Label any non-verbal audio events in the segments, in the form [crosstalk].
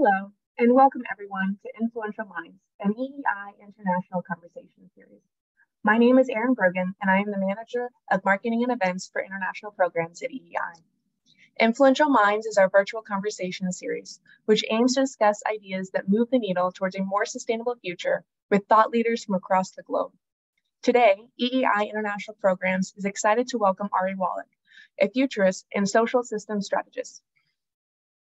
Hello, and welcome everyone to Influential Minds, an EEI International Conversation Series. My name is Erin Brogan, and I am the Manager of Marketing and Events for International Programs at EEI. Influential Minds is our virtual conversation series, which aims to discuss ideas that move the needle towards a more sustainable future with thought leaders from across the globe. Today, EEI International Programs is excited to welcome Ari Wallach, a futurist and social systems strategist.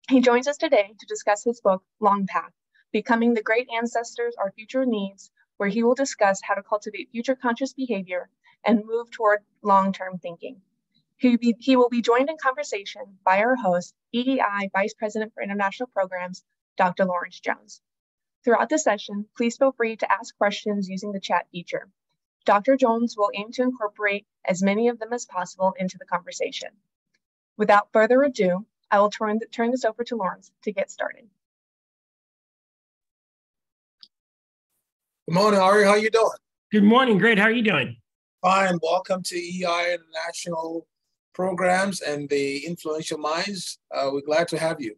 He joins us today to discuss his book, Long Path Becoming the Great Ancestors Our Future Needs, where he will discuss how to cultivate future conscious behavior and move toward long term thinking. He, will be joined in conversation by our host, EEI Vice President for International Programs, Dr. Lawrence Jones. Throughout the session, please feel free to ask questions using the chat feature. Dr. Jones will aim to incorporate as many of them as possible into the conversation. Without further ado, I will turn, turn this over to Lawrence to get started. Good morning, Ari. How are you doing? Good morning. Great. How are you doing? Fine. Welcome to EEI International Programs and the Influential Minds. Uh, we're glad to have you.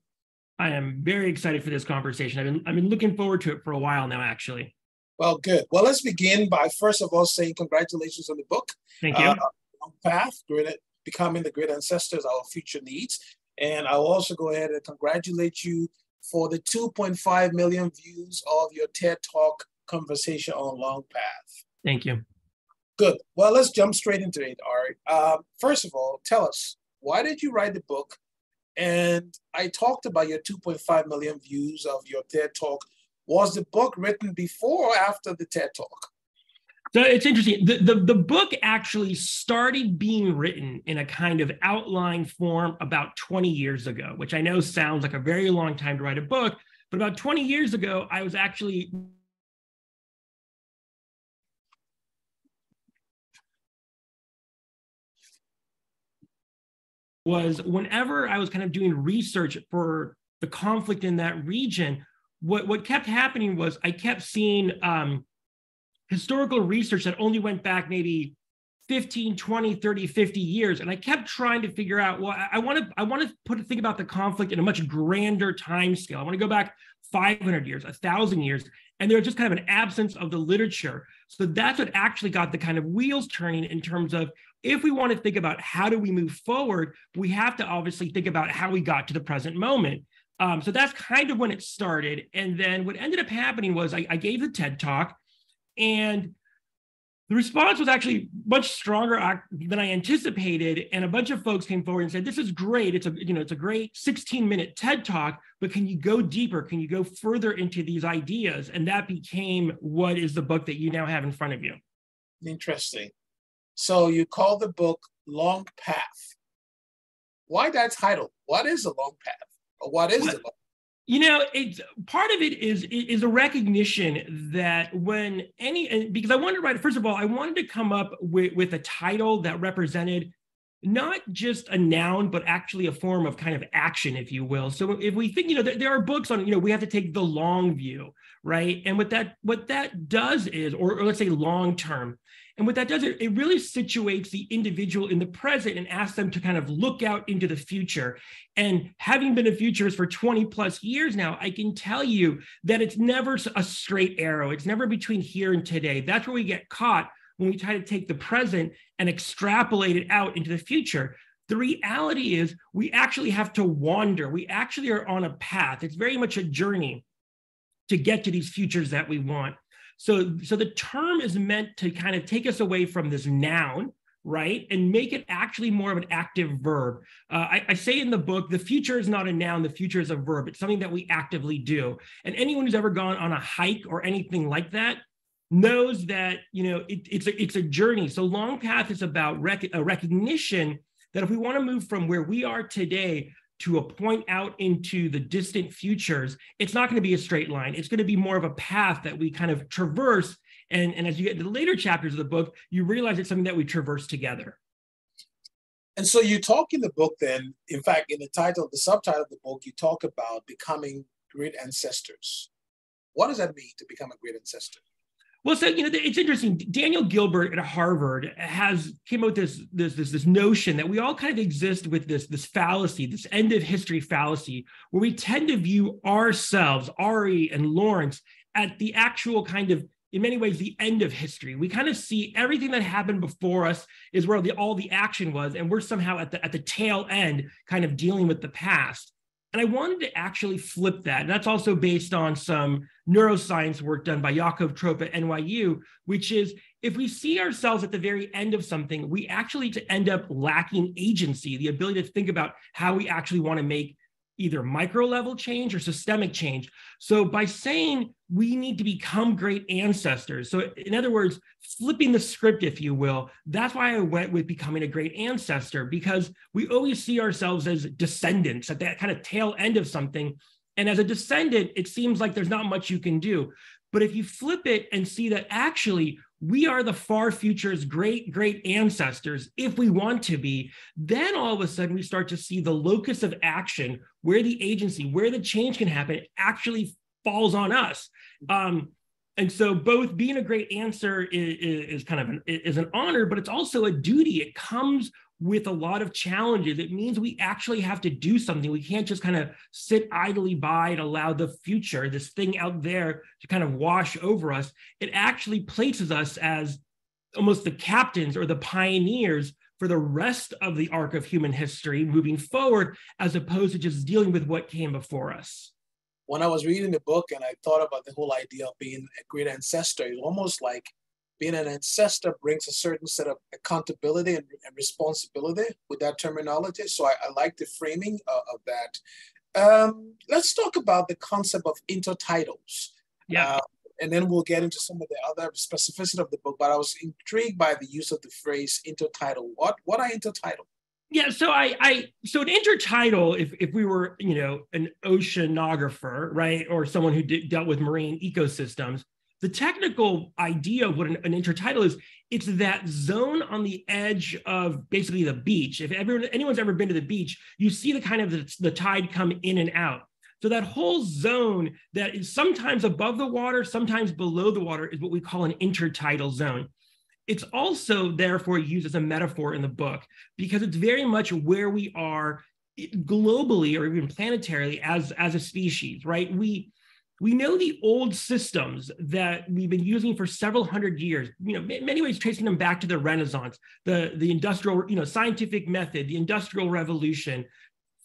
I am very excited for this conversation. I've been I've been looking forward to it for a while now, actually. Well, good. Well, let's begin by first of all saying congratulations on the book. Thank you. Uh, Path, great, becoming the great ancestors, our future needs. And I'll also go ahead and congratulate you for the 2.5 million views of your TED Talk conversation on Long Path. Thank you. Good. Well, let's jump straight into it, Ari. Um, first of all, tell us, why did you write the book? And I talked about your 2.5 million views of your TED Talk. Was the book written before or after the TED Talk? So it's interesting. The, the, the book actually started being written in a kind of outline form about 20 years ago, which I know sounds like a very long time to write a book. But about 20 years ago, I was actually was whenever I was kind of doing research for the conflict in that region, what, what kept happening was I kept seeing um, historical research that only went back maybe 15 20 30 50 years. And i kept trying to figure out well i want to i want to put think about the conflict in a much grander time scale i want to go back 500 years a thousand years and there was just kind of an absence of the literature. So that's what actually got the kind of wheels turning in terms of if we want to think about how do we move forward we have to obviously think about how we got to the present moment. Um, so that's kind of when it started. And then what ended up happening was I, I gave the ted talk and the response was actually much stronger than I anticipated. And a bunch of folks came forward and said, "This is great. It's a you know it's a great 16 minute TED talk, but can you go deeper? Can you go further into these ideas?" And that became what is the book that you now have in front of you. Interesting. So you call the book Long Path. Why that title? What is a long path? Or what is what, the long you know, it's part of it is is a recognition that when any because I wanted to write first of all, I wanted to come up with, with a title that represented not just a noun, but actually a form of kind of action, if you will. So if we think, you know, there, are books on, you know, we have to take the long view, right? And what that what that does is, or, or let's say long term, and what that does, it, it really situates the individual in the present and asks them to kind of look out into the future. And having been a futurist for 20 plus years now, I can tell you that it's never a straight arrow. It's never between here and today. That's where we get caught when we try to take the present and extrapolate it out into the future. The reality is, we actually have to wander. We actually are on a path. It's very much a journey to get to these futures that we want. So, so the term is meant to kind of take us away from this noun, right? And make it actually more of an active verb. Uh, I, I, say in the book, the future is not a noun, the future is a verb. It's something that we actively do. And anyone who's ever gone on a hike or anything like that knows that, you know, it, it's, a, it's a journey. So long path is about rec- a recognition that if we want to move from where we are today to a point out into the distant futures, it's not going to be a straight line. It's going to be more of a path that we kind of traverse. And, and as you get into the later chapters of the book, you realize it's something that we traverse together. And so you talk in the book then, in fact, in the title, the subtitle of the book, you talk about becoming great ancestors. What does that mean to become a great ancestor? Well, so you know, it's interesting. Daniel Gilbert at Harvard has came up with this this this this notion that we all kind of exist with this this fallacy, this end of history fallacy, where we tend to view ourselves, Ari and Lawrence, at the actual kind of in many ways the end of history. We kind of see everything that happened before us is where the, all the action was, and we're somehow at the at the tail end, kind of dealing with the past. And I wanted to actually flip that. And that's also based on some neuroscience work done by Yaakov Trope at NYU, which is if we see ourselves at the very end of something, we actually to end up lacking agency, the ability to think about how we actually want to make either micro level change or systemic change. So by saying we need to become great ancestors, so in other words, flipping the script, if you will, that's why I went with becoming a great ancestor because we always see ourselves as descendants at that kind of tail end of something. And as a descendant, it seems like there's not much you can do. But if you flip it and see that actually we are the far future's great great ancestors if we want to be then all of a sudden we start to see the locus of action where the agency where the change can happen actually falls on us. Um, and so both being a great answer is, is, kind of an, is an honor but it's also a duty. It comes with a lot of challenges. It means we actually have to do something. We can't just kind of sit idly by and allow the future, this thing out there, to kind of wash over us. It actually places us as almost the captains or the pioneers for the rest of the arc of human history moving forward, as opposed to just dealing with what came before us. When I was reading the book and I thought about the whole idea of being a great ancestor, it's almost like being an ancestor brings a certain set of accountability and, and responsibility with that terminology. So I, I like the framing uh, of that. Um, let's talk about the concept of intertidals. Yeah. Uh, and then we'll get into some of the other specificity of the book. But I was intrigued by the use of the phrase intertidal. What what are intertidal? Yeah, so I, I, so an intertidal, if if we were, you know, an oceanographer, right, or someone who did, dealt with marine ecosystems, the technical idea of what an, an, intertidal is, it's that zone on the edge of basically the beach. If everyone, anyone's ever been to the beach, you see the kind of the, the tide come in and out. So that whole zone that is sometimes above the water, sometimes below the water is what we call an intertidal zone. It's also therefore used as a metaphor in the book because it's very much where we are globally or even planetarily as, as a species, right? We we know the old systems that we've been using for several hundred years. You know in many ways tracing them back to the renaissance the the industrial you know scientific method the industrial revolution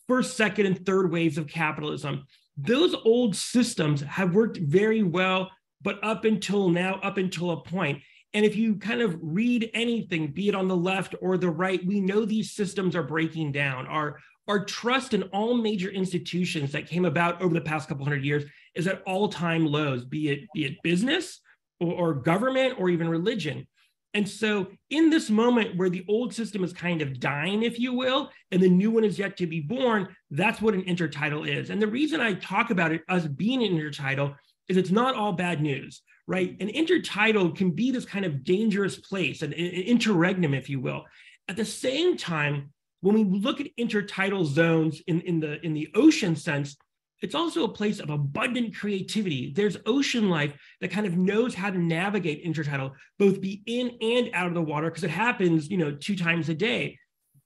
first second and third waves of capitalism. Those old systems have worked very well but up until now up until a point. And if you kind of read anything be it on the left or the right we know these systems are breaking down. Our our trust in all major institutions that came about over the past couple hundred years is at all-time lows, be it be it business or, or government or even religion. And so, in this moment where the old system is kind of dying, if you will, and the new one is yet to be born, that's what an intertidal is. And the reason I talk about it, us being an intertidal, is it's not all bad news, right? An intertidal can be this kind of dangerous place, an, an interregnum, if you will. At the same time, when we look at intertidal zones in, in, the, in the ocean sense, it's also a place of abundant creativity. There's ocean life that kind of knows how to navigate intertidal, both be in and out of the water, because it happens, you know, two times a day.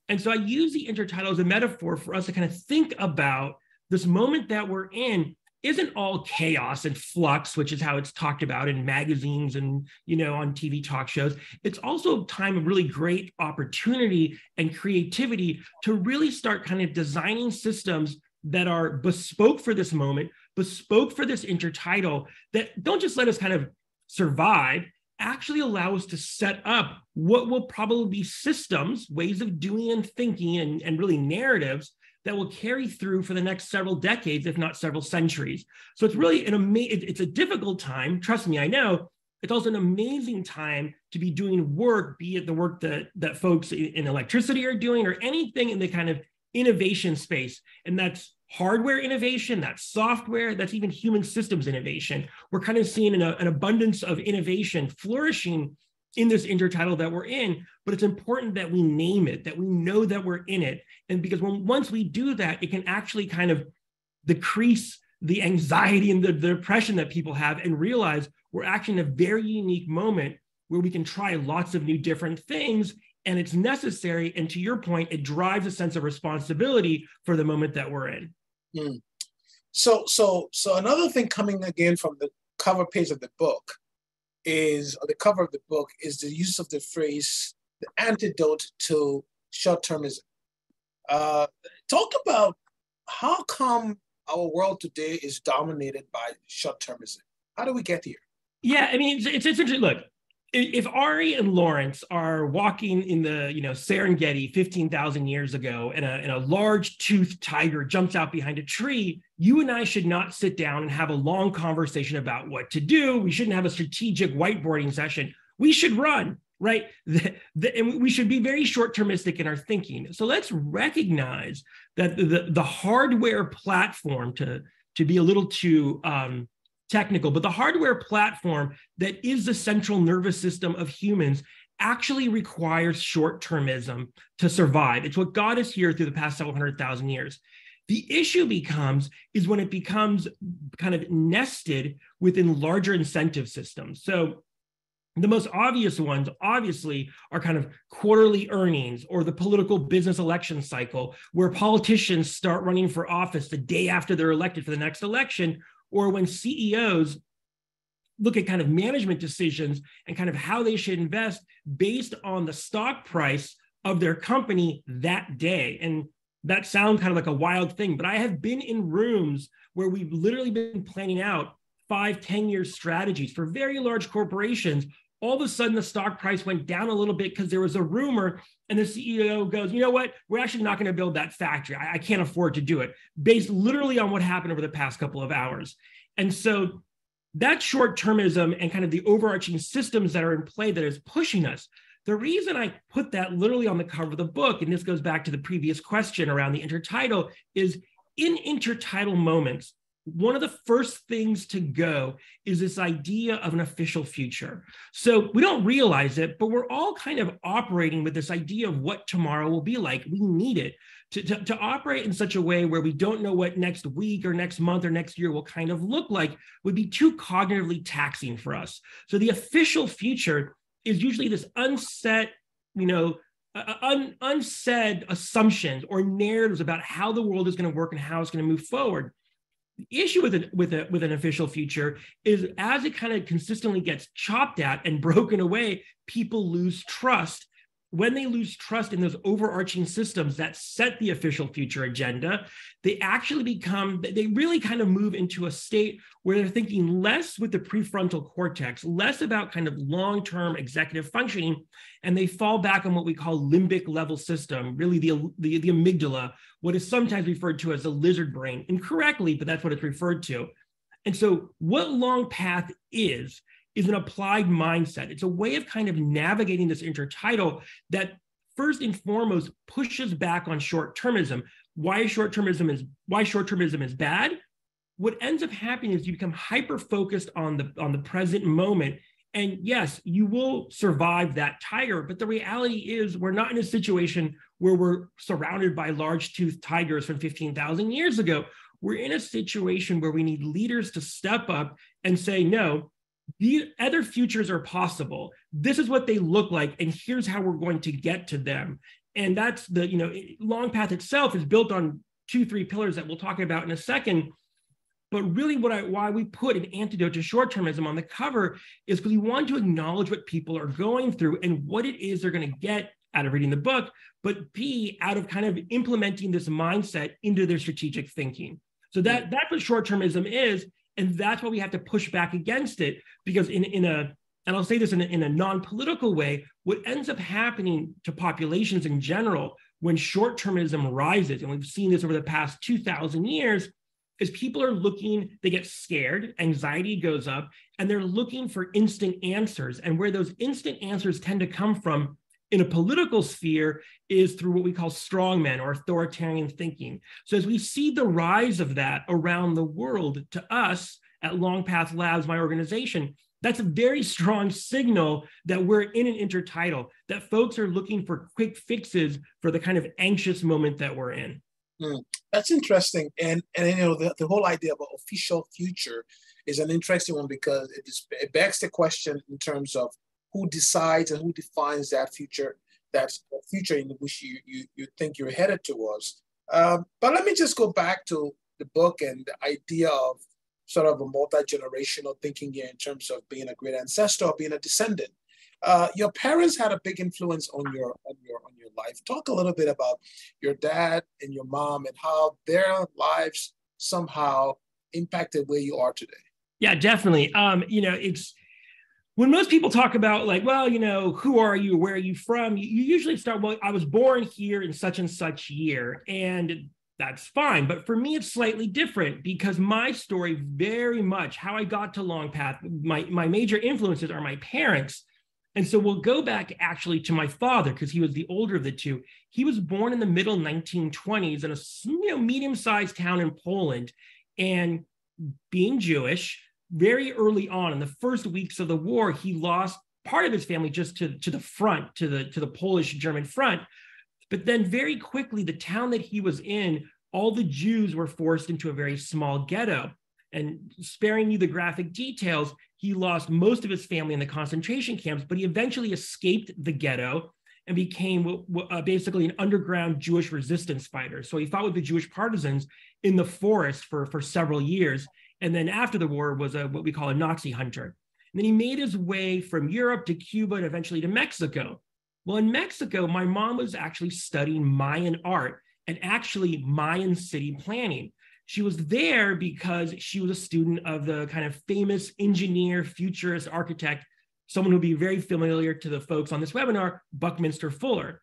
And so I use the intertidal as a metaphor for us to kind of think about this moment that we're in isn't all chaos and flux, which is how it's talked about in magazines and you know on TV talk shows. It's also a time of really great opportunity and creativity to really start kind of designing systems that are bespoke for this moment, bespoke for this intertidal, that don't just let us kind of survive, actually allow us to set up what will probably be systems, ways of doing and thinking, and, and really narratives that will carry through for the next several decades, if not several centuries. So it's really an amazing, it's a difficult time. Trust me, I know. It's also an amazing time to be doing work, be it the work that, that folks in electricity are doing or anything in the kind of innovation space. And that's hardware innovation, that's software, that's even human systems innovation. We're kind of seeing an, an abundance of innovation flourishing in this intertidal that we're in, but it's important that we name it, that we know that we're in it. And because when once we do that, it can actually kind of decrease the anxiety and the, the depression that people have and realize we're actually in a very unique moment where we can try lots of new different things and it's necessary and to your point it drives a sense of responsibility for the moment that we're in. Mm. so so so another thing coming again from the cover page of the book is or the cover of the book is the use of the phrase the antidote to short-termism. Uh, talk about how come our world today is dominated by short-termism. How do we get here? Yeah i mean it's, it's, it's interesting. Look if Ari and Lawrence are walking in the you know Serengeti 15,000 years ago and a, and a large toothed tiger jumps out behind a tree, you and I should not sit down and have a long conversation about what to do. We shouldn't have a strategic whiteboarding session. We should run, right? [laughs] The, the, and we should be very short termistic in our thinking. So let's recognize that the, the hardware platform to, to be a little too um, technical, but the hardware platform that is the central nervous system of humans actually requires short termism to survive. It's what got us here through the past several hundred thousand years. The issue becomes is when it becomes kind of nested within larger incentive systems. So the most obvious ones, obviously, are kind of quarterly earnings or the political business election cycle, where politicians start running for office the day after they're elected for the next election, or when CEOs look at kind of management decisions and kind of how they should invest based on the stock price of their company that day. And that sounds kind of like a wild thing, but I have been in rooms where we've literally been planning out five, 10 year strategies for very large corporations. All of a sudden, the stock price went down a little bit because there was a rumor, and the CEO goes, You know what? We're actually not going to build that factory. I, I can't afford to do it, based literally on what happened over the past couple of hours. And so that short termism and kind of the overarching systems that are in play that is pushing us. The reason I put that literally on the cover of the book, and this goes back to the previous question around the intertidal is in intertidal moments, one of the first things to go is this idea of an official future. So we don't realize it, but we're all kind of operating with this idea of what tomorrow will be like. We need it to, to, to, operate in such a way where we don't know what next week or next month or next year will kind of look like would be too cognitively taxing for us. So the official future is usually this unset, you know, uh, un, unsaid assumptions or narratives about how the world is going to work and how it's going to move forward. The issue with it with a with an official future is as it kind of consistently gets chopped at and [laughs] broken away, people lose trust when they lose trust in those overarching systems that set the official future agenda, they actually become, they really kind of move into a state where they're thinking less with the prefrontal cortex, less about kind of long term executive functioning, and they fall back on what we call limbic level system, really the, the, the amygdala, what is sometimes referred to as the lizard brain, incorrectly, but that's what it's referred to. And so, what long path is, is an applied mindset. It's a way of kind of navigating this intertidal that first and foremost pushes back on short-termism. Why short-termism is why short-termism is bad? What ends up happening is you become hyper-focused on the on the present moment. And yes, you will survive that tiger, but the reality is we're not in a situation where we're surrounded by large-toothed tigers from 15,000 years ago. We're in a situation where we need leaders to step up and say, no, the other futures are possible. This is what they look like, and here's how we're going to get to them. And that's the, you know, long path itself is built on two, three pillars that we'll talk about in a second. But really, what I why we put an antidote to short-termism on the cover is because we want to acknowledge what people are going through and what it is they're going to get out of reading the book, but B, out of kind of implementing this mindset into their strategic thinking. So that mm. that's what short-termism is. And that's why we have to push back against it because in, in a, and I'll say this in a, in a non-political way, what ends up happening to populations in general when short-termism rises, and we've seen this over the past 2,000 years, is people are looking, they get scared, anxiety goes up, and they're looking for instant answers. And where those instant answers tend to come from in a political sphere is through what we call strongmen or authoritarian thinking. So as we see the rise of that around the world to us at Long Path Labs, my organization, that's a very strong signal that we're in an intertidal, that folks are looking for quick fixes for the kind of anxious moment that we're in. Mm, that's interesting, and and you know the, the whole idea of official future is an interesting one because it, it begs the question in terms of who decides and who defines that future, that future in which you you, you think you're headed towards. Um, but let me just go back to the book and the idea of sort of a multi-generational thinking here in terms of being a great ancestor or being a descendant. Uh, your parents had a big influence on your on your on your life. Talk a little bit about your dad and your mom and how their lives somehow impacted where you are today. Yeah, definitely. Um, you know, it's when most people talk about like, well, you know, who are you? Where are you from? You, usually start, well, I was born here in such and such year. And that's fine. But for me, it's slightly different because my story very much how I got to Long Path, my, my major influences are my parents. And so we'll go back actually to my father because he was the older of the two. He was born in the middle 1920s in a you know, medium-sized town in Poland. And being Jewish, very early on in the first weeks of the war, he lost part of his family just to, to the front, to the, to the Polish German front. But then very quickly, the town that he was in, all the Jews were forced into a very small ghetto. And sparing you the graphic details, he lost most of his family in the concentration camps, but he eventually escaped the ghetto and became uh, basically an underground Jewish resistance fighter. So he fought with the Jewish partisans in the forest for, for several years. And then after the war was a, what we call a Nazi hunter. And then he made his way from Europe to Cuba and eventually to Mexico. Well, in Mexico, my mom was actually studying Mayan art and actually Mayan city planning. She was there because she was a student of the kind of famous engineer, futurist architect, someone who'll be very familiar to the folks on this webinar, Buckminster Fuller.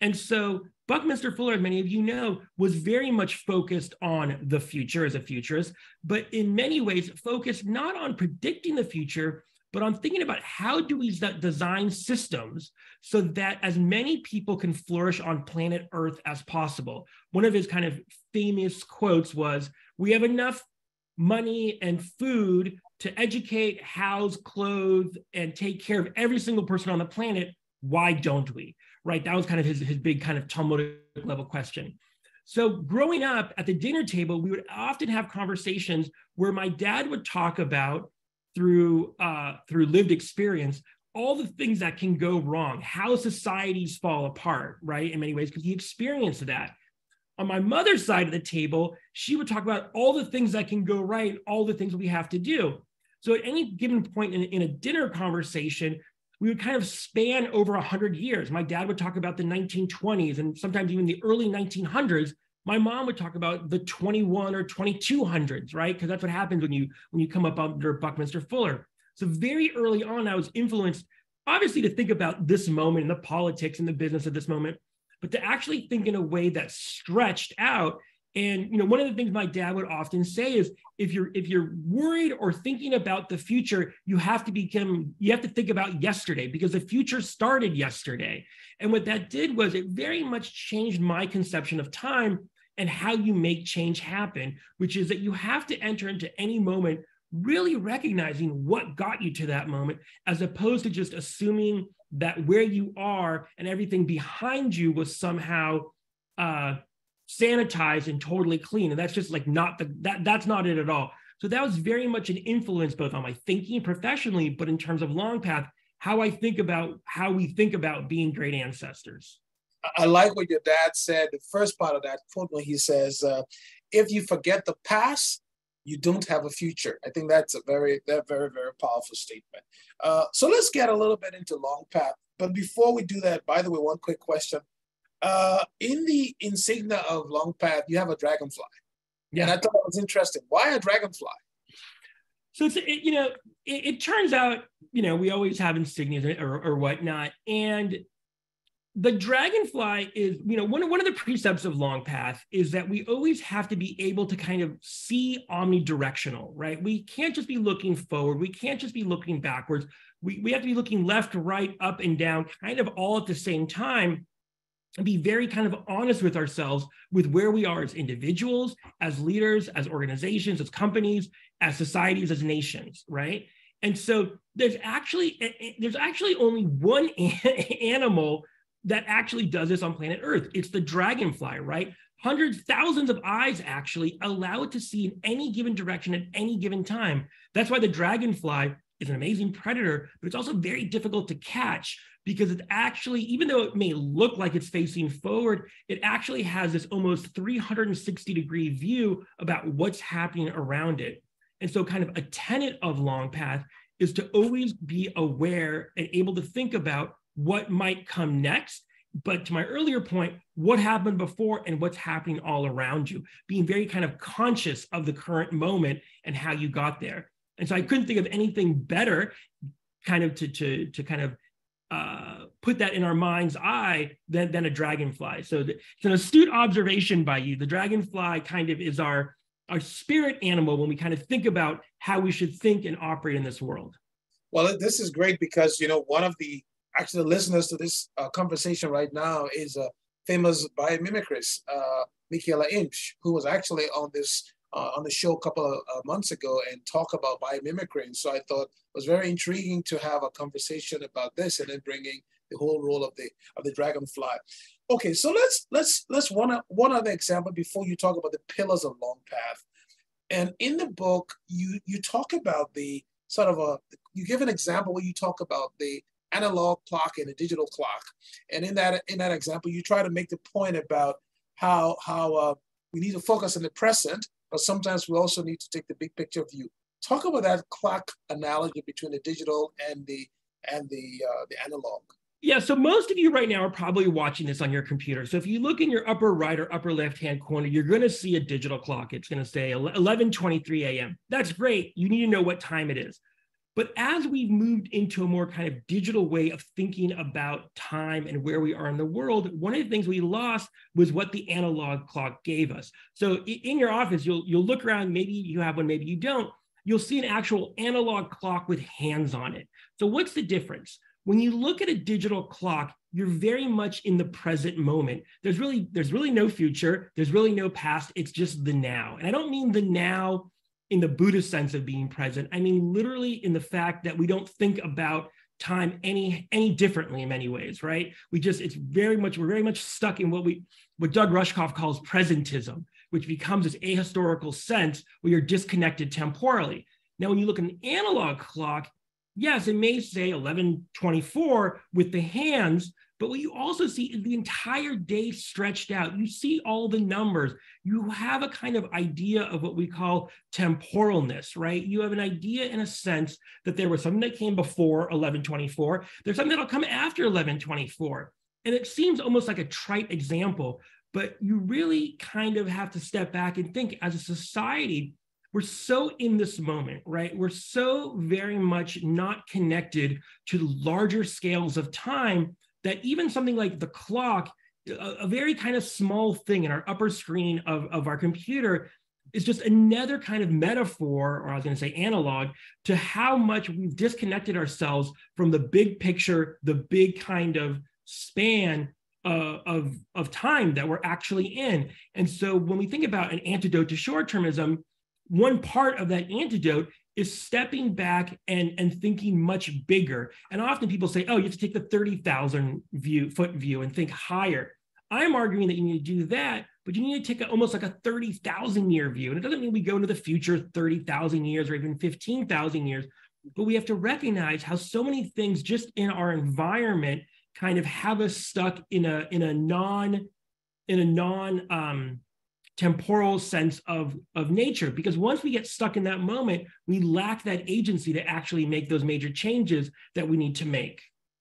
And so Buckminster Fuller, as many of you know, was very much focused on the future as a futurist, but in many ways focused not on predicting the future, but on thinking about how do we design systems so that as many people can flourish on planet Earth as possible. One of his kind of famous quotes was, we have enough money and food to educate, house, clothe, and take care of every single person on the planet. Why don't we? Right? That was kind of his, his big kind of Talmudic level question. So growing up at the dinner table, we would often have conversations where my dad would talk about through uh, through lived experience all the things that can go wrong, how societies fall apart, right? In many ways, because he experienced that. On my mother's side of the table, she would talk about all the things that can go right, all the things we have to do. So at any given point in, in a dinner conversation, we would kind of span over 100 years. My dad would talk about the 1920s and sometimes even the early 1900s, my mom would talk about the 21 or 2200s, right? Because that's what happens when you when you come up under Buckminster Fuller. So very early on, I was influenced, obviously, to think about this moment and the politics and the business of this moment, but to actually think in a way that stretched out. And you know, one of the things my dad would often say is, if you're if you're worried or thinking about the future, you have to become you have to think about yesterday because the future started yesterday. And what that did was it very much changed my conception of time and how you make change happen, which is that you have to enter into any moment really recognizing what got you to that moment, as opposed to just assuming that where you are and everything behind you was somehow uh, sanitized and totally clean. And that's just like not the that that's not it at all. So that was very much an influence both on my thinking professionally, but in terms of long path, how I think about how we think about being great ancestors. I like what your dad said, the first part of that quote when he says, uh, if you forget the past, you don't have a future. I think that's a very, that very, very powerful statement. Uh, so let's get a little bit into long path. But before we do that, by the way, one quick question. Uh, in the insignia of long path, you have a dragonfly. Yeah. And I thought it was interesting. Why a dragonfly? So it's, it, you know, it, it, turns out, you know, we always have insignias or, or whatnot. And the dragonfly is you know one of, one of the precepts of long path is that we always have to be able to kind of see omnidirectional right we can't just be looking forward we can't just be looking backwards we, we have to be looking left right up and down kind of all at the same time be very kind of honest with ourselves with where we are as individuals as leaders as organizations as companies as societies as nations right and so there's actually there's actually only one [laughs] animal that actually does this on planet Earth. It's the dragonfly, right? hundreds, thousands of eyes actually allow it to see in any given direction at any given time. That's why the dragonfly is an amazing predator, but it's also very difficult to catch because it's actually, even though it may look like it's facing forward, it actually has this almost 360 degree view about what's happening around it. And so, kind of a tenet of long path is to always be aware and able to think about what might come next. But to my earlier point, what happened before and what's happening all around you, being very kind of conscious of the current moment and how you got there. And so I couldn't think of anything better kind of to, to, to kind of uh, put that in our mind's eye than, than a dragonfly. So the, it's an astute observation by you. The dragonfly kind of is our, our spirit animal when we kind of think about how we should think and operate in this world. Well, this is great because, you know, one of the actually the listeners to this uh, conversation right now is a famous biomimicrist, uh, Michaela Inch, who was actually on this uh, on the show a couple of uh, months ago and talk about biomimicry. And so I thought it was very intriguing to have a conversation about this and then bringing the whole role of the of the dragonfly. Okay, so let's let's let's one one other example before you talk about the pillars of long path. And in the book, you you talk about the sort of a you give an example where you talk about the analog clock and a digital clock. And in that in that example, you try to make the point about how how uh, we need to focus on the present but sometimes we also need to take the big picture view. Talk about that clock analogy between the digital and the and the uh, the analog. Yeah, so most of you right now are probably watching this on your computer. So if you look in your upper right or upper left hand corner, you're going to see a digital clock. It's going to say 11:23 a.m. That's great. You need to know what time it is. But as we've moved into a more kind of digital way of thinking about time and where we are in the world, one of the things we lost was what the analog clock gave us. So in your office, you'll you'll look around, maybe you have one, maybe you don't. You'll see an actual analog clock with hands on it. So what's the difference? When you look at a digital clock, you're very much in the present moment. There's really there's really no future, there's really no past, it's just the now. And I don't mean the now in the Buddhist sense of being present. I mean, literally in the fact that we don't think about time any any differently in many ways, right? We just it's very much we're very much stuck in what we what Doug Rushkoff calls presentism, which becomes this ahistorical sense where you're disconnected temporally. Now, when you look at an analog clock, yes, it may say 1124 with the hands, but what you also see is the entire day stretched out. You see all the numbers. You have a kind of idea of what we call temporalness, right? You have an idea in a sense that there was something that came before 1124. There's something that'll come after 1124. And it seems almost like a trite example, but you really kind of have to step back and think as a society, we're so in this moment, right? We're so very much not connected to larger scales of time that even something like the clock, a, a very kind of small thing in our upper screen of, of our computer, is just another kind of metaphor, or I was going to say analog, to how much we've disconnected ourselves from the big picture, the big kind of span uh, of, of time that we're actually in. And so when we think about an antidote to short termism, one part of that antidote is stepping back and, and thinking much bigger. And often people say, oh, you have to take the 30,000 view foot view and think higher. I'm arguing that you need to do that, but you need to take a, almost like a 30,000 year view. And it doesn't mean we go into the future 30,000 years or even 15,000 years, but we have to recognize how so many things just in our environment kind of have us stuck in a in a non in a non um, temporal sense of, of nature. Because once we get stuck in that moment, we lack that agency to actually make those major changes that we need to make.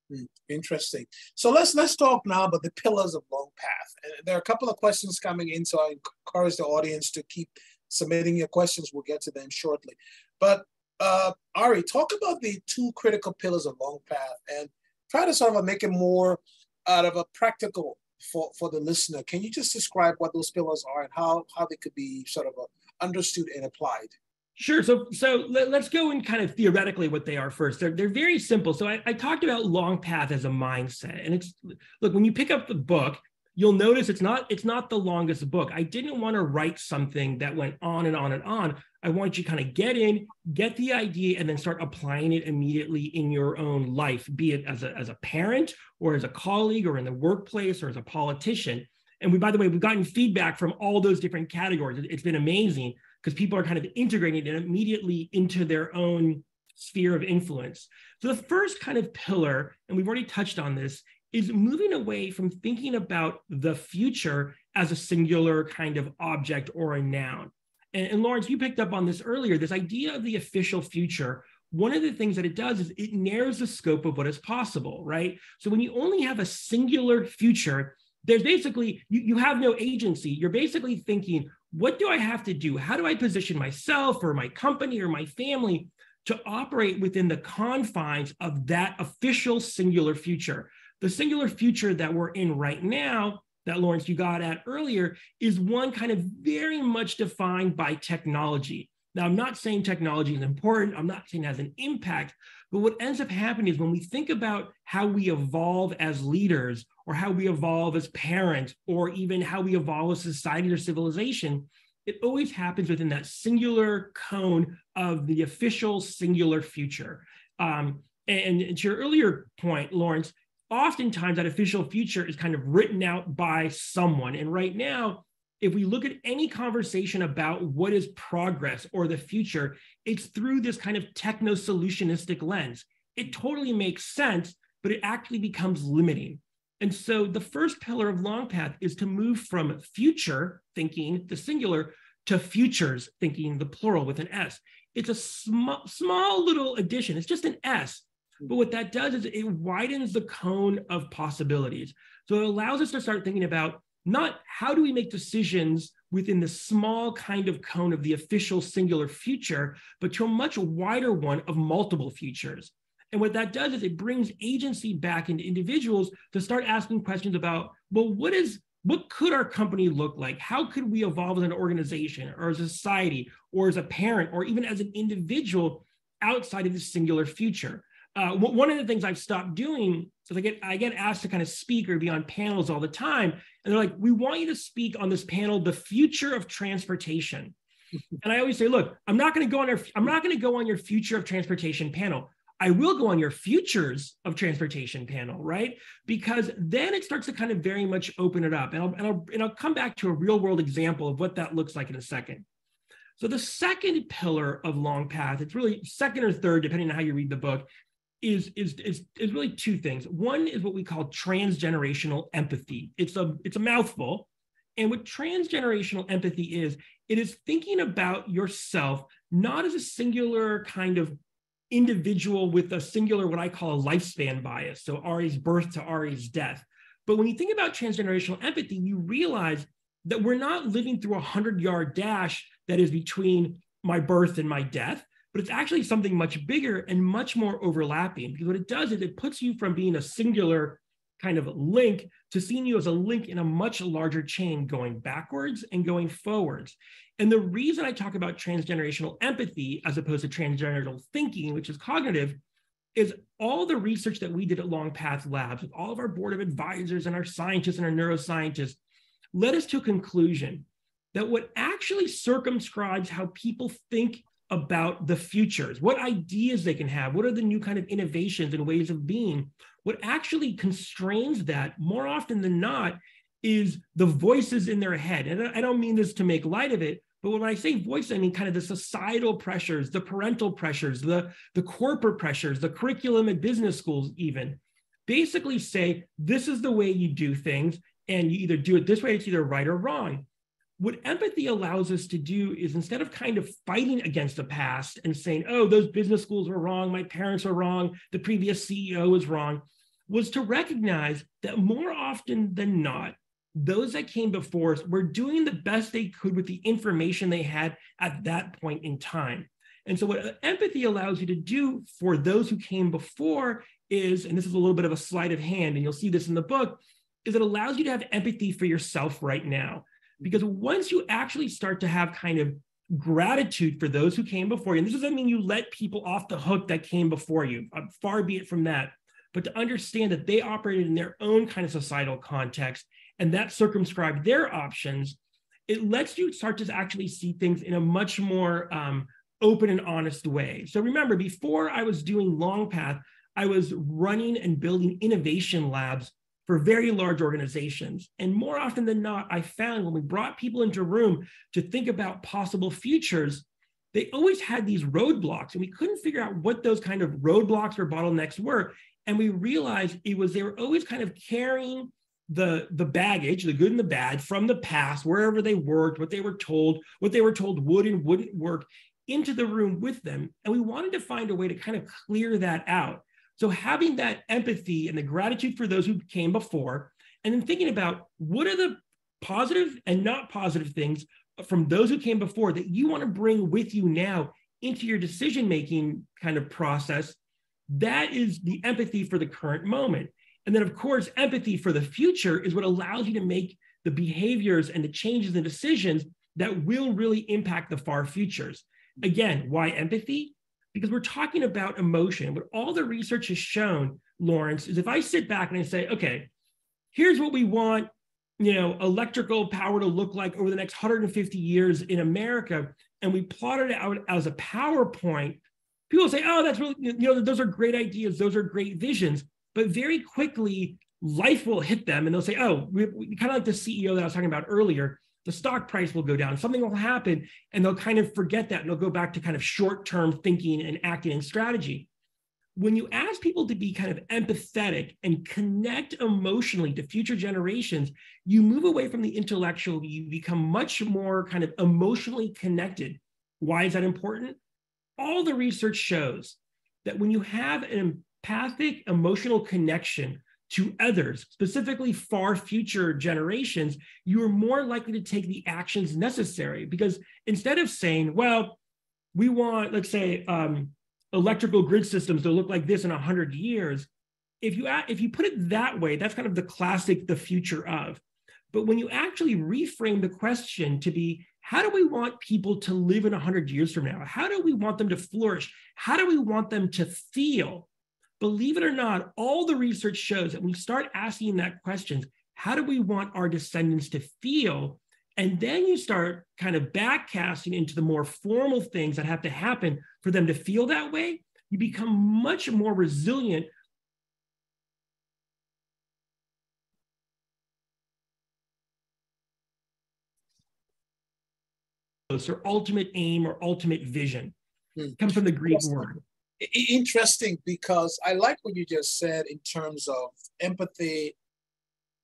Hmm, interesting. So let's let's talk now about the pillars of long path. And there are a couple of questions coming in, so I encourage the audience to keep submitting your questions. We'll get to them shortly. But uh, Ari, talk about the two critical pillars of long path and try to sort of make it more out of a practical for, for the listener. Can you just describe what those pillars are and how, how they could be sort of uh, understood and applied? Sure. So, so let, us go and kind of theoretically what they are first. They're, they're very simple. So I, I talked about long path as a mindset. And it's, look, when you pick up the book, you'll notice it's not it's not the longest book. I didn't want to write something that went on and on and on. I want you to kind of get in, get the idea, and then start applying it immediately in your own life, be it as a, as a parent or as a colleague or in the workplace or as a politician. And we, by the way, we've gotten feedback from all those different categories. It's been amazing because people are kind of integrating it immediately into their own sphere of influence. So the first kind of pillar, and we've already touched on this, is moving away from thinking about the future as a singular kind of object or a noun. And, and, Lawrence, you picked up on this earlier this idea of the official future. One of the things that it does is it narrows the scope of what is possible, right? So when you only have a singular future, there's basically, you, you have no agency. You're basically thinking, what do I have to do? How do I position myself or my company or my family to operate within the confines of that official singular future? The singular future that we're in right now that Lawrence you got at earlier is one kind of very much defined by technology. Now, I'm not saying technology is important, I'm not saying it has an impact, but what ends up happening is when we think about how we evolve as leaders, or how we evolve as parents, or even how we evolve as society or civilization, it always happens within that singular cone of the official singular future. Um, and, and to your earlier point, Lawrence, oftentimes that official future is kind of written out by someone. And right now, if we look at any conversation about what is progress or the future, it's through this kind of techno solutionistic lens. It totally makes sense, but it actually becomes limiting. And so the first pillar of Longpath is to move from future thinking, the singular, to futures thinking, the plural with an S. It's a small, small little addition. It's just an S, but what that does is it widens the cone of possibilities. So it allows us to start thinking about not how do we make decisions within the small kind of cone of the official singular future, but to a much wider one of multiple futures. And what that does is it brings agency back into individuals to start asking questions about, well, what is what could our company look like? How could we evolve as an organization or as a society or as a parent or even as an individual outside of the singular future? Uh, one of the things I've stopped doing is I get I get asked to kind of speak or be on panels all the time, and they're like, "We want you to speak on this panel, the future of transportation." [laughs] and I always say, "Look, I'm not going to go on your I'm not going to go on your future of transportation panel. I will go on your futures of transportation panel, right? Because then it starts to kind of very much open it up, and I'll and I'll, and I'll come back to a real world example of what that looks like in a second. So the second pillar of Long Path, it's really second or third, depending on how you read the book, is, is, is, is really two things. One is what we call transgenerational empathy. It's a, it's a mouthful. And what transgenerational empathy is, it is thinking about yourself not as a singular kind of individual with a singular, what I call a lifespan bias. So Ari's birth to Ari's death. But when you think about transgenerational empathy, you realize that we're not living through a 100 yard dash that is between my birth and my death but it's actually something much bigger and much more overlapping because what it does is it puts you from being a singular kind of link to seeing you as a link in a much larger chain going backwards and going forwards. And the reason I talk about transgenerational empathy as opposed to transgenerational thinking, which is cognitive, is all the research that we did at Long Path Labs with all of our board of advisors and our scientists and our neuroscientists led us to a conclusion that what actually circumscribes how people think about the futures, what ideas they can have, what are the new kind of innovations and ways of being. What actually constrains that more often than not is the voices in their head. And I don't mean this to make light of it, but when I say voice, I mean kind of the societal pressures, the parental pressures, the, the corporate pressures, the curriculum at business schools, even basically say, this is the way you do things. And you either do it this way, it's either right or wrong what empathy allows us to do is instead of kind of fighting against the past and saying, oh, those business schools were wrong, my parents are wrong, the previous CEO was wrong, was to recognize that more often than not, those that came before us were doing the best they could with the information they had at that point in time. And so, what empathy allows you to do for those who came before is, and this is a little bit of a sleight of hand, and you'll see this in the book, is it allows you to have empathy for yourself right now. Because once you actually start to have kind of gratitude for those who came before you, and this doesn't mean you let people off the hook that came before you, uh, far be it from that, but to understand that they operated in their own kind of societal context and that circumscribed their options, it lets you start to actually see things in a much more um, open and honest way. So remember, before I was doing Long Path, I was running and building innovation labs for very large organizations. And more often than not, I found when we brought people into a room to think about possible futures, they always had these roadblocks, and we couldn't figure out what those kind of roadblocks or bottlenecks were. And we realized it was they were always kind of carrying the the baggage, the good and the bad from the past, wherever they worked, what they were told, what they were told would and wouldn't work into the room with them. And we wanted to find a way to kind of clear that out. So having that empathy and the gratitude for those who came before, and then thinking about what are the positive and not positive things from those who came before that you want to bring with you now into your decision making kind of process that is the empathy for the current moment. And then of course empathy for the future is what allows you to make the behaviors and the changes and decisions that will really impact the far futures. Again why empathy because we're talking about emotion what all the research has shown lawrence is if i sit back and i say okay here's what we want you know, electrical power to look like over the next 150 years in America, and we plotted it out as a PowerPoint, people say, oh, that's really, you know, those are great ideas, those are great visions. But very quickly, life will hit them and they'll say, oh, we, we kind of like the CEO that I was talking about earlier, the stock price will go down, something will happen, and they'll kind of forget that and they'll go back to kind of short term thinking and acting and strategy when you ask people to be kind of empathetic and connect emotionally to future generations, you move away from the intellectual, you become much more kind of emotionally connected. Why is that important? All the research shows that when you have an empathic emotional connection to others, specifically far future generations, you are more likely to take the actions necessary. Because instead of saying, well, we want, let's say, um, electrical grid systems to look like this in 100 years if you if you put it that way that's kind of the classic the future of. But when you actually reframe the question to be how do we want people to live in 100 years from now? How do we want them to flourish? How do we want them to feel believe it or not all the research shows that when we start asking that question, how do we want our descendants to feel and then you start kind of backcasting into the more formal things that have to happen for them to feel that way. You become much more resilient. Or ultimate aim or ultimate vision hmm. comes from the Greek word. Interesting because I like what you just said in terms of empathy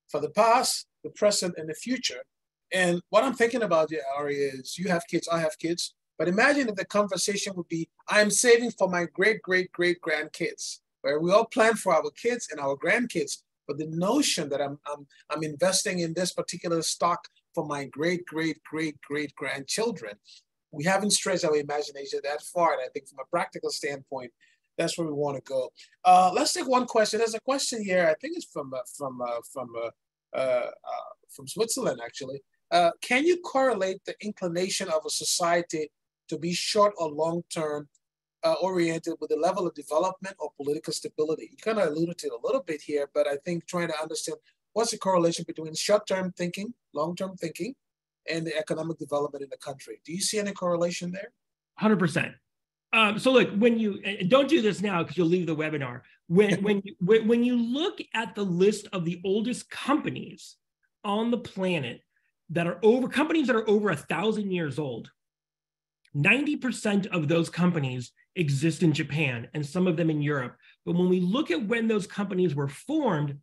for the past, the present, and the future and what I'm thinking about, yeah, Ari, is you have kids, I have kids. But imagine if the conversation would be, I'm saving for my great, great, great grandkids, where we all plan for our kids and our grandkids. But the notion that I'm, I'm, I'm investing in this particular stock for my great, great, great, great grandchildren, we haven't stretched our imagination that far. And I think from a practical standpoint, that's where we want to go. Uh, let's take one question. There's a question here. I think it's from uh, from uh, from uh, uh, from Switzerland actually. Uh, can you correlate the inclination of a society to be short or long term uh, oriented with the level of development or political stability? You kind of alluded to it a little bit here, but I think trying to understand what's the correlation between short term thinking, long term thinking, and the economic development in the country. Do you see any correlation there? 100%. Um, so look, when you don't do this now because you'll leave the webinar. When when you, [laughs] when you look at the list of the oldest companies on the planet that are over companies that are over a thousand years old 90% of those companies exist in japan and some of them in europe but when we look at when those companies were formed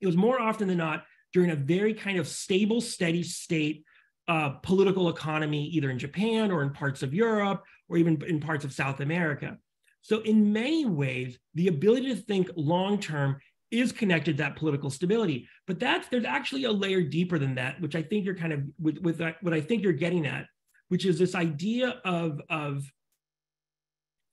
it was more often than not during a very kind of stable steady state uh, political economy either in japan or in parts of europe or even in parts of south america so in many ways the ability to think long term is connected to that political stability. But that's there's actually a layer deeper than that, which I think you're kind of with, with that, what I think you're getting at, which is this idea of, of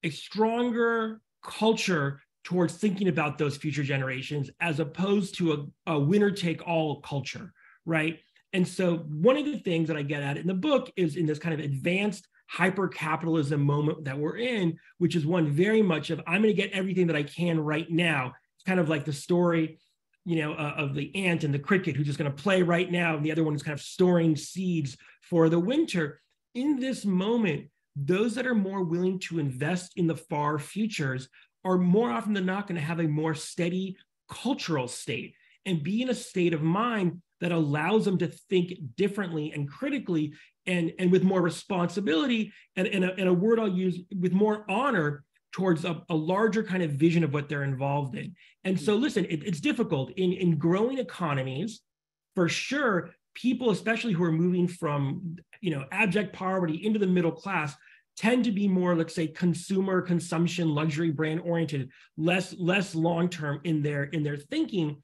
a stronger culture towards thinking about those future generations as opposed to a, a winner take all culture, right? And so one of the things that I get at in the book is in this kind of advanced hyper capitalism moment that we're in, which is one very much of I'm going to get everything that I can right now. It's kind of like the story you know uh, of the ant and the cricket who's just going to play right now and the other one is kind of storing seeds for the winter. In this moment those that are more willing to invest in the far futures are more often than not going to have a more steady cultural state. And be in a state of mind that allows them to think differently and critically and, and with more responsibility and, and, a, and a word I'll use with more honor towards a, a, larger kind of vision of what they're involved in. And so, listen, it, it's difficult in, in growing economies, for sure. People, especially who are moving from you know abject poverty into the middle class, tend to be more, let's say, consumer consumption, luxury brand oriented, less less long term in their in their thinking.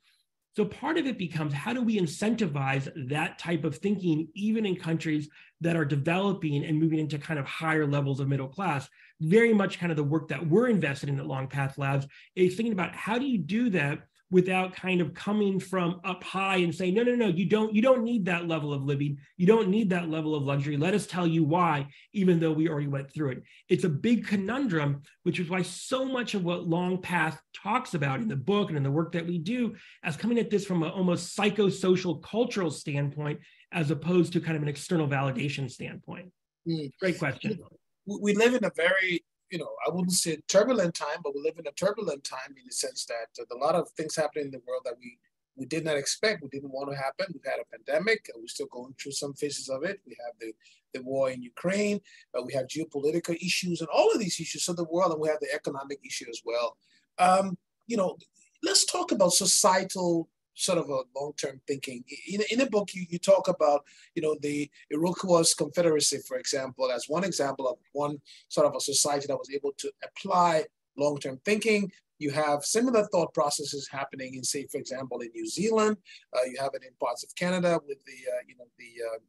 So part of it becomes how do we incentivize that type of thinking, even in countries that are developing and moving into kind of higher levels of middle class? Very much kind of the work that we're invested in at Long Path Labs is thinking about how do you do that without kind of coming from up high and saying no no no you don't you don't need that level of living. You don't need that level of luxury. Let us tell you why even though we already went through it. It's a big conundrum which is why so much of what long path talks about in the book and in the work that we do as coming at this from an almost psychosocial cultural standpoint as opposed to kind of an external validation standpoint. Mm. great question. We live in a very you know, I wouldn't say turbulent time, but we live in a turbulent time in the sense that a lot of things happening in the world that we we did not expect, we didn't want to happen. We've had a pandemic, we're still going through some phases of it. We have the, the war in Ukraine, we have geopolitical issues and all of these issues. So the world, and we have the economic issue as well. Um, you know, let's talk about societal sort of a long-term thinking. In, in the book, you, you talk about, you know, the Iroquois Confederacy, for example, as one example of one sort of a society that was able to apply long-term thinking. You have similar thought processes happening in, say, for example, in New Zealand. Uh, you have it in parts of Canada with the, uh, you know, the, uh,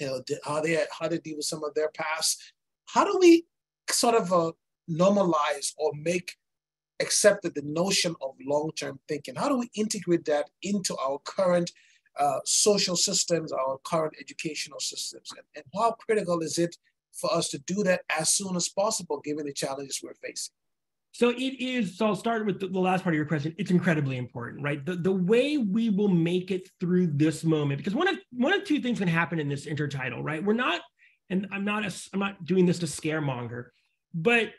you know, how they how they deal with some of their past. How do we sort of uh, normalize or make accepted the notion of long-term thinking. How do we integrate that into our current uh, social systems, our current educational systems? And, and how critical is it for us to do that as soon as possible, given the challenges we're facing? So it is, so I'll start with the, the, last part of your question. It's incredibly important, right? The, the way we will make it through this moment, because one of one of two things can happen in this intertidal, right? We're not, and I'm not a, I'm not doing this to scaremonger, but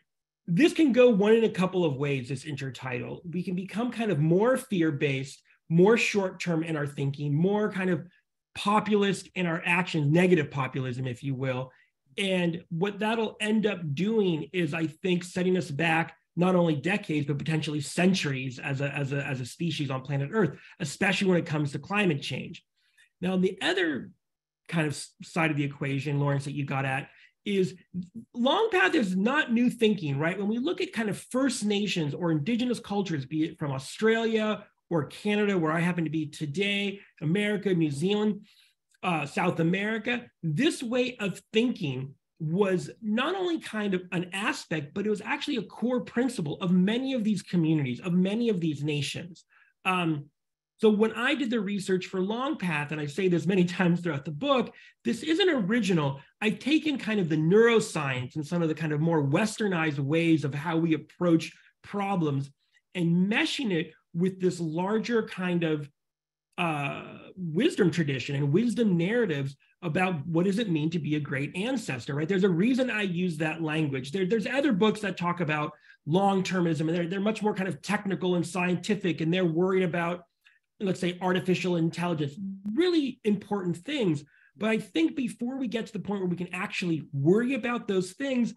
this can go one in a couple of ways, this intertidal. We can become kind of more fear based, more short term in our thinking, more kind of populist in our actions, negative populism, if you will. And what that'll end up doing is, I think, setting us back not only decades, but potentially centuries as a, as a, as a species on planet Earth, especially when it comes to climate change. Now, the other kind of side of the equation, Lawrence, that you got at is long path is not new thinking, right? When we look at kind of First Nations or indigenous cultures, be it from Australia or Canada, where I happen to be today, America, New Zealand, uh, South America, this way of thinking was not only kind of an aspect, but it was actually a core principle of many of these communities, of many of these nations. Um, so when I did the research for Long Path, and I say this many [laughs] times throughout the book, this isn't original. I've taken kind of the neuroscience and some of the kind of more westernized ways of how we approach problems and meshing it with this larger kind of uh, wisdom tradition and wisdom narratives about what does it mean to be a great ancestor, right? There's a reason I use that language. There, there's other books that talk about long-termism, and they're, they're much more kind of technical and scientific, and they're worried about let's say artificial intelligence, really important things. But I think before we get to the point where we can actually worry about those things,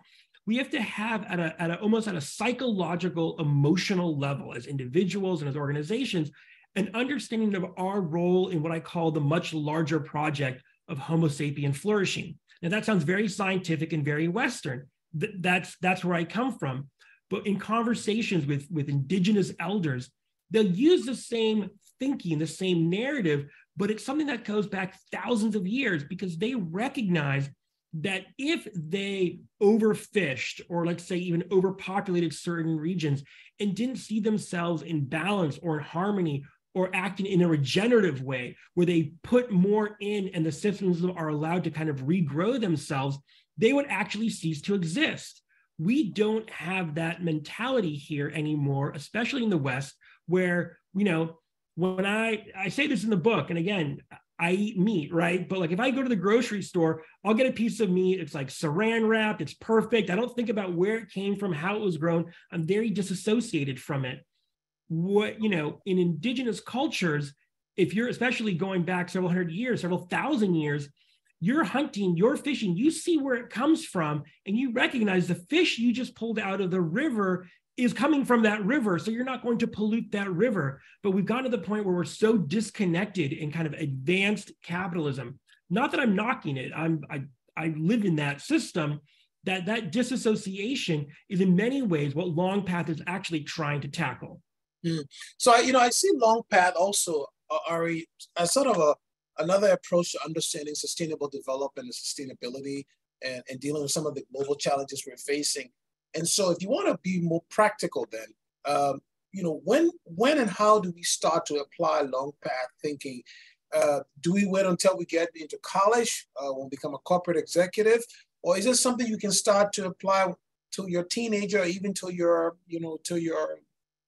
we have to have at a, at a almost at a psychological, emotional level as individuals and as organizations, an understanding of our role in what I call the much larger project of Homo sapien flourishing. Now that sounds very scientific and very Western. Th- that's that's where I come from. But in conversations with with indigenous elders, they'll use the same thinking, the same narrative, but it's something that goes back thousands of years because they recognize that if they overfished or let's say even overpopulated certain regions and didn't see themselves in balance or in harmony or acting in a regenerative way where they put more in and the systems are allowed to kind of regrow themselves, they would actually cease to exist. We don't have that mentality here anymore, especially in the West, where, you know, when I I say this in the book, and again, I eat meat, right? But like if I go to the grocery store, I'll get a piece of meat. It's like saran wrapped, it's perfect. I don't think about where it came from, how it was grown. I'm very disassociated from it. what, you know, in indigenous cultures, if you're especially going back several hundred years, several thousand years, you're hunting, you're fishing, you see where it comes from, and you recognize the fish you just pulled out of the river is coming from that river. So you're not going to pollute that river. But we've gotten to the point where we're so disconnected in kind of advanced capitalism. Not that I'm knocking it, I'm I, I live in that system. That that disassociation is in many ways what Long Path is actually trying to tackle. Mm. So I, you know, I see Long Path also, uh, Ari, as sort of a another approach to understanding sustainable development and sustainability and, and dealing with some of the global challenges we're facing. And so if you want to be more practical then, um, you know, when when and how do we start to apply long path thinking? Uh, do we wait until we get into college uh, when we become a corporate executive? Or is this something you can start to apply to your teenager or even to your, you know, to your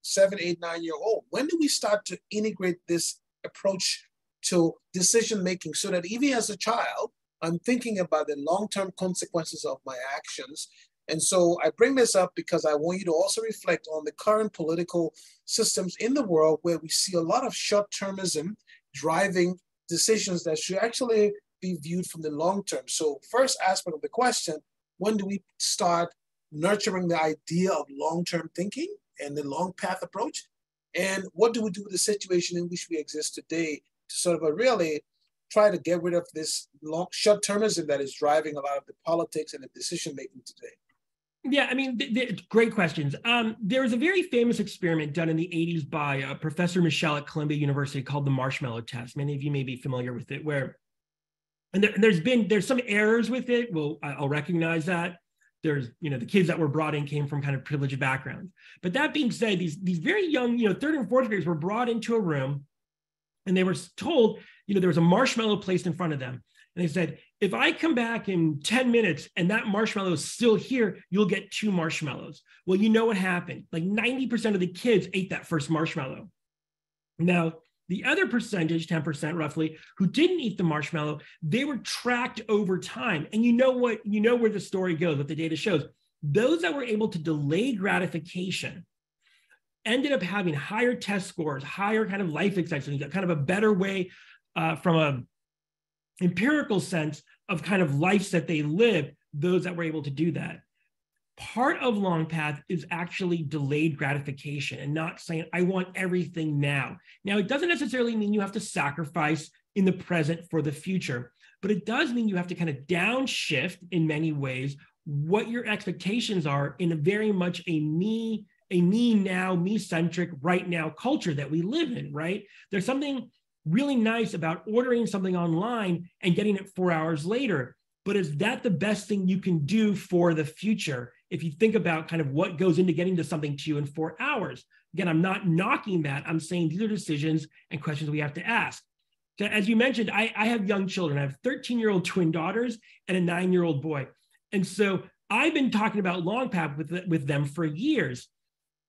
seven, eight, nine year old? When do we start to integrate this approach to decision making so that even as a child, I'm thinking about the long term consequences of my actions. And so I bring this up because I want you to also reflect on the current political systems in the world where we see a lot of short termism driving decisions that should actually be viewed from the long term. So, first aspect of the question when do we start nurturing the idea of long term thinking and the long path approach? And what do we do with the situation in which we exist today to sort of really try to get rid of this long short termism that is driving a lot of the politics and the decision making today? Yeah, I mean, th- th- great questions. Um, there was a very famous experiment done in the 80s by uh, Professor Mischel at Columbia University called the marshmallow test. Many of you may be familiar with it, where and there, has been there's some errors with it. Well, I'll recognize that. There's, you know, the kids that were brought in came from kind of privileged backgrounds. But that being said, these these very young, you know, third and fourth graders were brought into a room and they were told, you know, there was a marshmallow placed in front of them. And they said, if I come back in 10 minutes and that marshmallow is still here, you'll get two marshmallows. Well, you know what happened? Like 90% of the kids ate that first marshmallow. Now, the other percentage, 10% roughly, who didn't eat the marshmallow, they were tracked over time. And you know what, you know where the story goes, what the data shows. Those that were able to delay gratification ended up having higher test scores, higher kind of life expectancy, kind of a better way uh, from a empirical sense of kind of lives that they live, those that were able to do that. Part of long path is actually delayed gratification and not saying, I want everything now. Now, it doesn't necessarily mean you have to sacrifice in the present for the future, but it does mean you have to kind of downshift in many ways what your expectations are in a very much a me a me now, me centric, right now culture that we live in, right? There's something really nice about ordering something online and getting it four hours later. But is that the best thing you can do for the future? If you think about kind of what goes into getting to something to you in four hours. Again, I'm not knocking that. I'm saying these are decisions and questions we have to ask. So as you mentioned, I, I have young children. I have 13 year old twin daughters and a nine year old boy. And so I've been talking about long path with, with them for years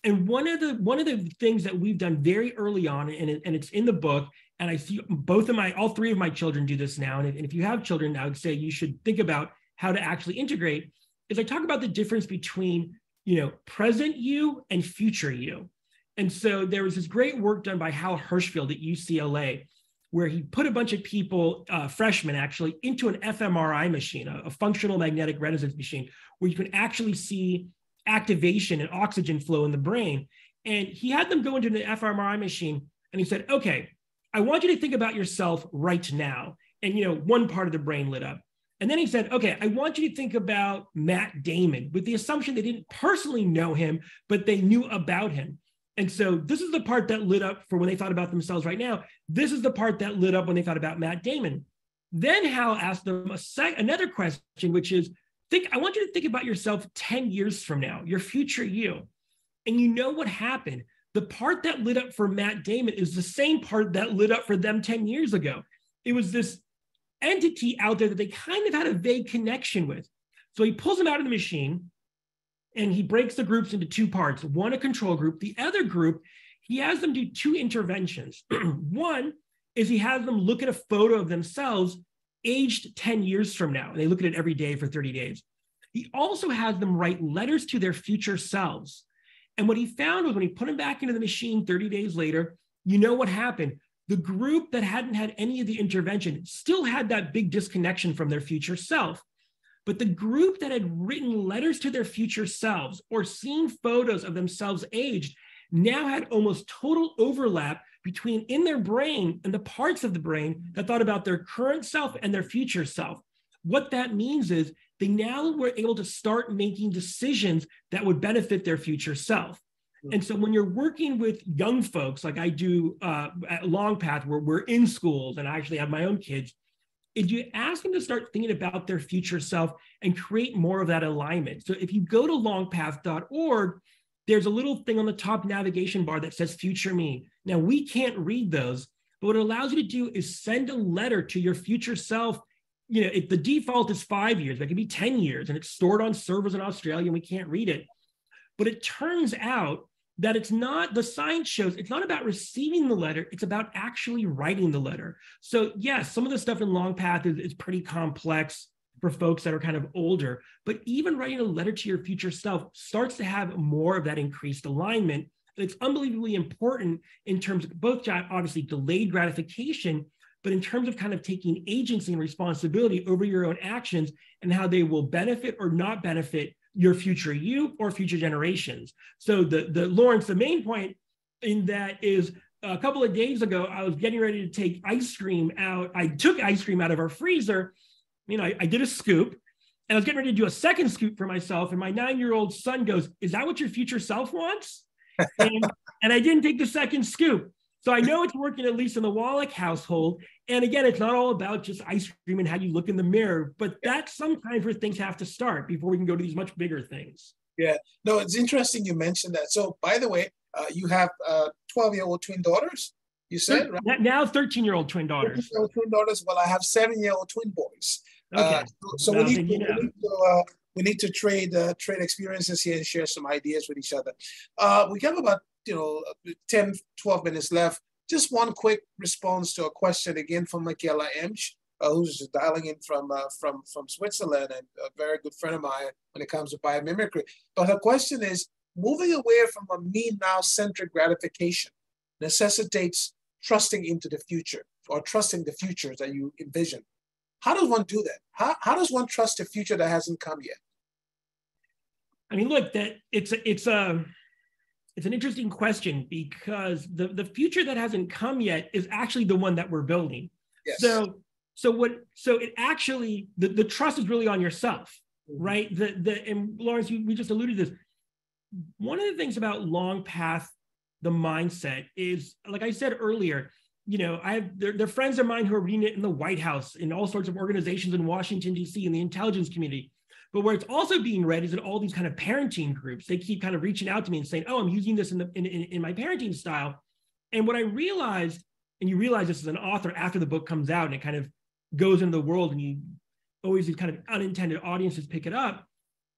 and one of the one of the things that we've done very early on and, it, and it's in the book and i see both of my all three of my children do this now. And if, and if you have children i would say you should think about how to actually integrate. Is i talk about the difference between you know present you and future you. And so there was this great work done by hal Hershfield at ucla where he put a bunch of people uh, freshmen actually into an fmri machine a, a functional magnetic resonance machine where you can actually see activation and oxygen flow in the brain. And he had them go into the fMRI machine and he said, okay, I want you to think about yourself right now. And, you know, one part of the brain lit up. And then he said, okay, I want you to think about Matt Damon with the assumption they didn't personally know him, but they knew about him. And so this is the part that lit up for when they thought about themselves right now. This is the part that lit up when they thought about Matt Damon. Then Hal asked them a sec- another question, which is, think i want you to think about yourself 10 years from now your future you and you know what happened the part that lit up for matt damon is the same part that lit up for them 10 years ago it was this entity out there that they kind of had a vague connection with so he pulls them out of the machine and he breaks the groups into two parts one a control group the other group he has them do two interventions [clears throat] one is he has them look at a photo of themselves aged 10 years from now. And they look at it every day for 30 days. He also has them write letters to their future selves. And what he found was when he put them back into the machine 30 days later, you know what happened? The group that hadn't had any of the intervention still had that big disconnection from their future self. But the group that had written letters to their future selves or seen photos of themselves aged now had almost total overlap between in their brain and the parts of the brain that thought about their current self and their future self. What that means is they now were able to start making decisions that would benefit their future self. And so when you're working with young folks, like I do uh, at Long Path, where we're in schools and I actually have my own kids, if you ask them to start thinking about their future self and create more of that alignment. So if you go to longpath.org, there's a little thing on the top navigation bar that says future me. Now we can't read those, but what it allows you to do is send a letter to your future self. You know, if the default is five years, but it could be 10 years, and it's stored on servers in Australia and we can't read it. But it turns out that it's not the science shows it's not about receiving the letter it's about actually writing the letter so yes some of the stuff in long path is, is pretty complex for folks that are kind of older but even writing a letter to your future self starts to have more of that increased alignment it's unbelievably important in terms of both obviously delayed gratification but in terms of kind of taking agency and responsibility over your own actions and how they will benefit or not benefit your future you or future generations. So the the Lawrence, the main point in that is a couple of days ago, I was getting ready to take ice cream out. I took ice cream out of our freezer. You know, I, I did a scoop and I was getting ready to do a second scoop for myself. And my nine-year-old son goes, Is that what your future self wants? and, [laughs] and I didn't take the second scoop. So I know it's working at least in the Wallach household. And again, it's not all about just ice cream and how you look in the mirror, but that's sometimes where things have to start before we can go to these much bigger things. Yeah, no, it's interesting you mentioned that. So, by the way, uh, you have 12 uh, year old twin daughters, you said, right? Now 13 year old twin daughters. twin daughters. Well, I have seven year old twin boys. Uh, okay. Uh, so, so we, need to, we, need to, uh, we need to trade uh, trade experiences here and share some ideas with each other. we have about you know 10, 12 minutes left. Just one quick response to a question again from Michaela Emsch, uh, who's dialing in from uh, from from Switzerland and a very good friend of mine when it comes to biomimicry. But her question is, moving away from a me now centric gratification necessitates trusting into the future or trusting the future that you envision. How does one do that? How, how does one trust a future that hasn't come yet? I mean, look, that it's it's a it's an interesting question because the, the future that hasn't come yet is actually the one that we're building. Yes. So so what so it actually the, the trust is really on yourself, mm-hmm. right? The the and Lawrence, you, we just alluded to this. One of the things about long path, the mindset is like I said earlier, you know, I have they're, they're friends of mine who are reading it in the White House, in all sorts of organizations in Washington, DC, in the intelligence community. But where it's also being read is in all these kind of parenting groups. They keep kind of reaching out to me and saying, "Oh, I'm using this in the in, in, in my parenting style." And what I realized, and you realize this as an author after the book comes out and it kind of goes into the world, and you always these kind of unintended audiences pick it up,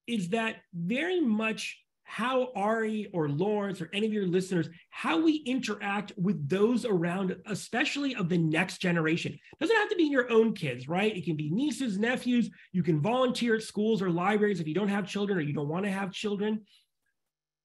is that very much how Ari or Lawrence or any of your listeners, how we interact with those around, especially of the next generation. Doesn't have to be your own kids, right? It can be nieces, nephews. You can volunteer at schools or libraries if you don't have children or you don't want to have children.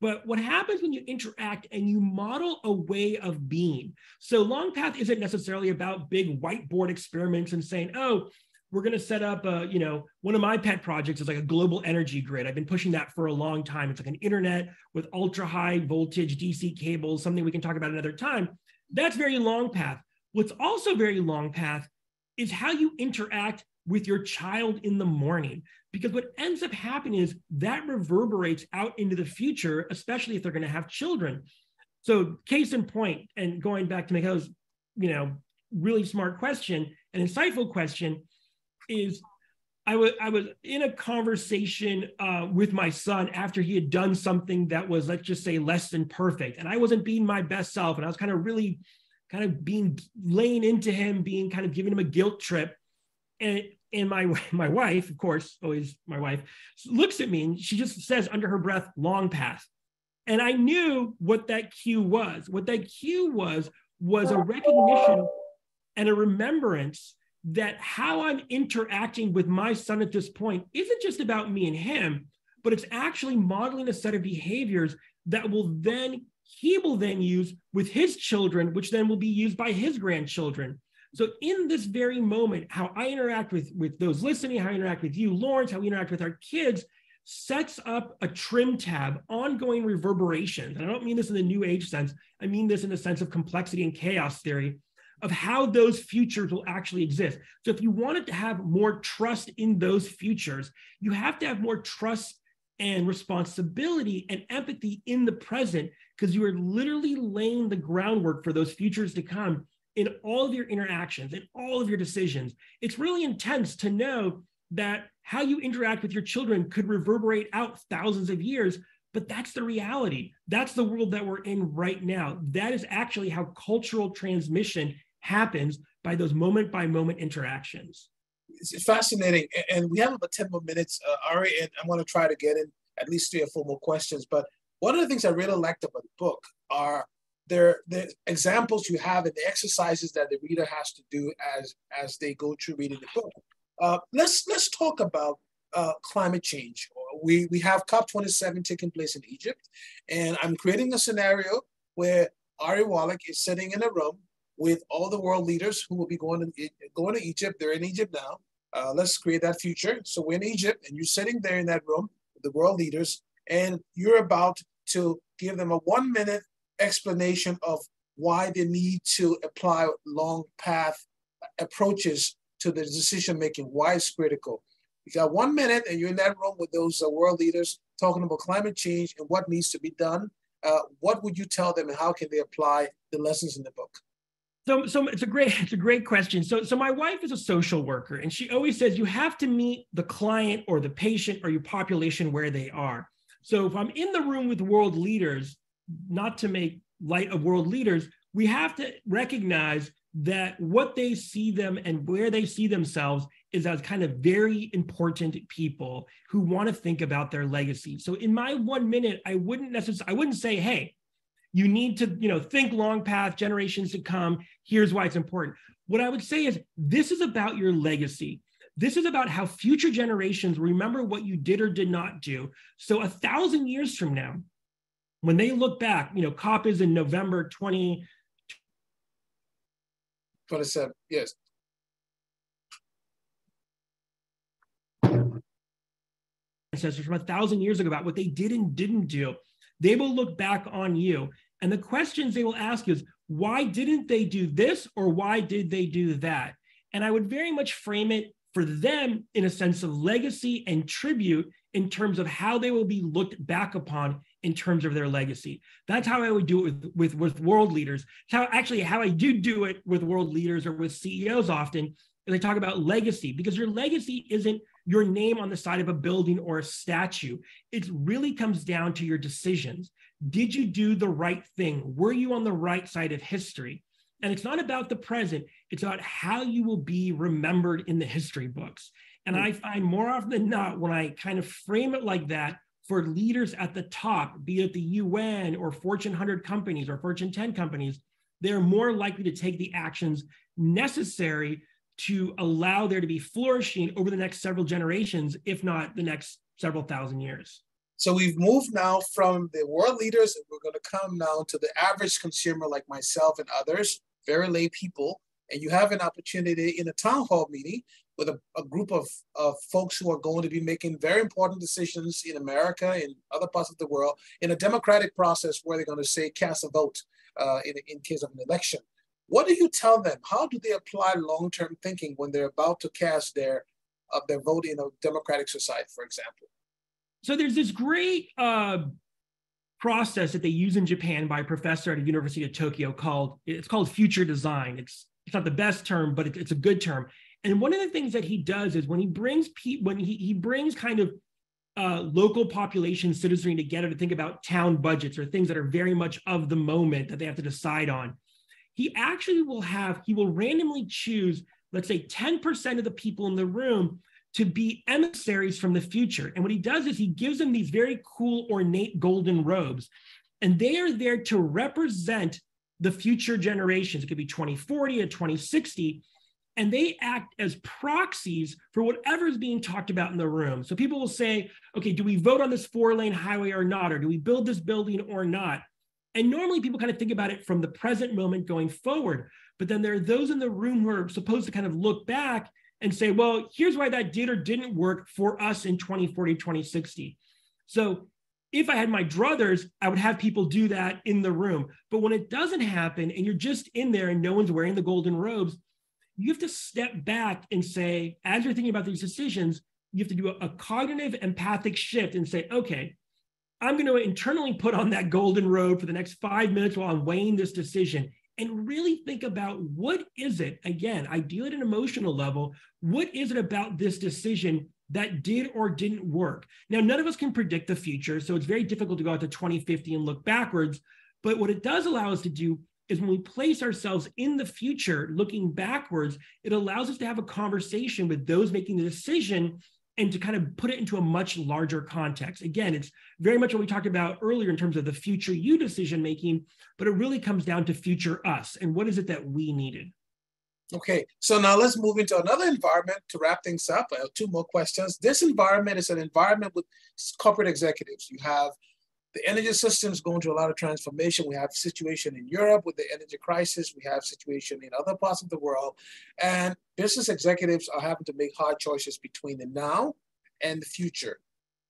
But what happens when you interact and you model a way of being? So, Long Path isn't necessarily about big whiteboard experiments and saying, oh, we're going to set up a, you know, one of my pet projects is like a global energy grid. I've been pushing that for a long time. It's like an internet with ultra high voltage DC cables, something we can talk about another time. That's very long path. What's also very long path is how you interact with your child in the morning. Because what ends up happening is that reverberates out into the future, especially if they're going to have children. So, case in point, and going back to Michael's, you know, really smart question, an insightful question is I was I was in a conversation uh, with my son after he had done something that was let's just say less than perfect, and I wasn't being my best self, and I was kind of really kind of being laying into him, being kind of giving him a guilt trip, and and my [laughs] my wife, of course, always my wife, looks at me and she just says under her breath, "Long path," and I knew what that cue was. What that cue was was a recognition and a remembrance that how I'm interacting with my son at this point isn't just about me and him, but it's actually modeling a set of behaviors that will then he will then use with his children, which then will be used by his grandchildren. So in this very moment, how I interact with, with those listening, how I interact with you, Lawrence, how we interact with our kids sets up a trim tab, ongoing reverberations. And I don't mean this in the new age sense. I mean this in the sense of complexity and chaos theory of how those futures will actually exist. So if you wanted to have more trust in those futures, you have to have more trust and responsibility and empathy in the present because you are literally laying the groundwork for those futures to come in all of your interactions and all of your decisions. It's really intense to know that how you interact with your children could reverberate out thousands of years, but that's the reality. That's the world that we're in right now. That is actually how cultural transmission happens by those moment by moment interactions. It's fascinating. And we have about 10 more minutes, uh, Ari, and I'm going to try to get in at least three or four more questions. But one of the things I really liked about the book are there the examples you have and the exercises that the reader has to do as as they go through reading the book. Uh, let's let's talk about uh, climate change. We we have COP27 taking place in Egypt, and I'm creating a scenario where Ari Wallach is sitting in a room with all the world leaders who will be going to going to Egypt. They're in Egypt now. Uh, let's create that future. So we're in Egypt, and you're sitting there in that room with the world leaders, and you're about to give them a one minute explanation of why they need to apply long path approaches to the decision making, why it's critical. You got one minute and you're in that room with those uh, world leaders talking about climate change and what needs to be done. Uh, what would you tell them and how can they apply the lessons in the book? So, so it's a great, [laughs] it's a great question. So, so my wife is a social worker, and she always says you have to meet the client or the patient or your population where they are. So, if I'm in the room with world leaders, not to make light of world leaders, we have to recognize that what they see them and where they see themselves is as kind of very important people who want to think about their legacy. So in my one minute, I wouldn't necessarily, I wouldn't say, hey, you need to, you know, think long path, generations to come. Here's why it's important. What I would say is this is about your legacy. This is about how future generations remember what you did or did not do. So a thousand years from now, when they look back, you know, COP is in November 20. 27, yes. Ancestors from a thousand years ago about what they did and didn't do. They will look back on you. And the questions they will ask you is why didn't they do this or why did they do that? And I would very much frame it for them in a sense of legacy and tribute in terms of how they will be looked back upon in terms of their legacy. That's how I would do it with, with, with world leaders. How actually how I do do it with world leaders or with CEOs often I talk about legacy because your legacy isn't your name on the side of a building or a statue. It really comes down to your decisions. Did you do the right thing? Were you on the right side of history? And it's not about the present, it's about how you will be remembered in the history books. And. I find more often than not, when I kind of frame it like that, for leaders at the top, be it the UN or Fortune 100 companies or Fortune 10 companies, they're more likely to take the actions necessary to allow there to be flourishing over the next several generations, if not the next several thousand years. So we've moved now from the world leaders, and we're going to come now to the average consumer like myself and others, very lay people. And you have an opportunity in a town hall meeting with a, a group of, of folks who are going to be making very important decisions in America and other parts of the world in a democratic process where they're going to say cast a vote uh, in, in case of an election. What do you tell them? How do they apply long-term thinking when they're about to cast their uh, their vote in a democratic society, for example? So there's this great uh, process that they use in Japan by a professor at a university of Tokyo called it's called future design. It's it's not the best term, but it's a good term. And one of the things that he does is when he brings pe- when he, he brings kind of uh, local population citizenry together to think about town budgets or things that are very much of the moment that they have to decide on. He actually will have, he will randomly choose, let's say 10% of the people in the room to be emissaries from the future. And what he does is he gives them these very cool, ornate golden robes. And they are there to represent the future generations. It could be 2040 or 2060 and they act as proxies for whatever is being talked about in the room. So people will say, okay, do we vote on this four lane highway or not? Or do we build this building or not? And normally people kind of think about it from the present moment going forward. But then there are those in the room who are supposed to kind of look back and say, well, here's why that did or didn't work for us in 2040, 2060. So if I had my druthers, I would have people do that in the room. But when it doesn't happen and you're just in there and no one's wearing the golden robes, you have to step back and say, as you're thinking about these decisions, you have to do a, a cognitive empathic shift and say, okay, I'm going to internally put on that golden robe for the next five minutes while I'm weighing this decision and really think about what is it, again, I ideally at an emotional level, what is it about this decision that did or didn't work? Now, none of us can predict the future, so it's very difficult to go out to 2050 and look backwards. But what it does allow us to do is when we place ourselves in the future, looking backwards, it allows us to have a conversation with those making the decision and to kind of put it into a much larger context. Again, it's very much what we talked about earlier in terms of the future you decision making, but it really comes down to future us and what is it that we needed. Okay, so now let's move into another environment to wrap things up. I have two more questions. This environment is an environment with corporate executives. You have the energy system is going through a lot of transformation. We have situation in Europe with the energy crisis. We have situation in other parts of the world. And business executives are having to make hard choices between the now and the future.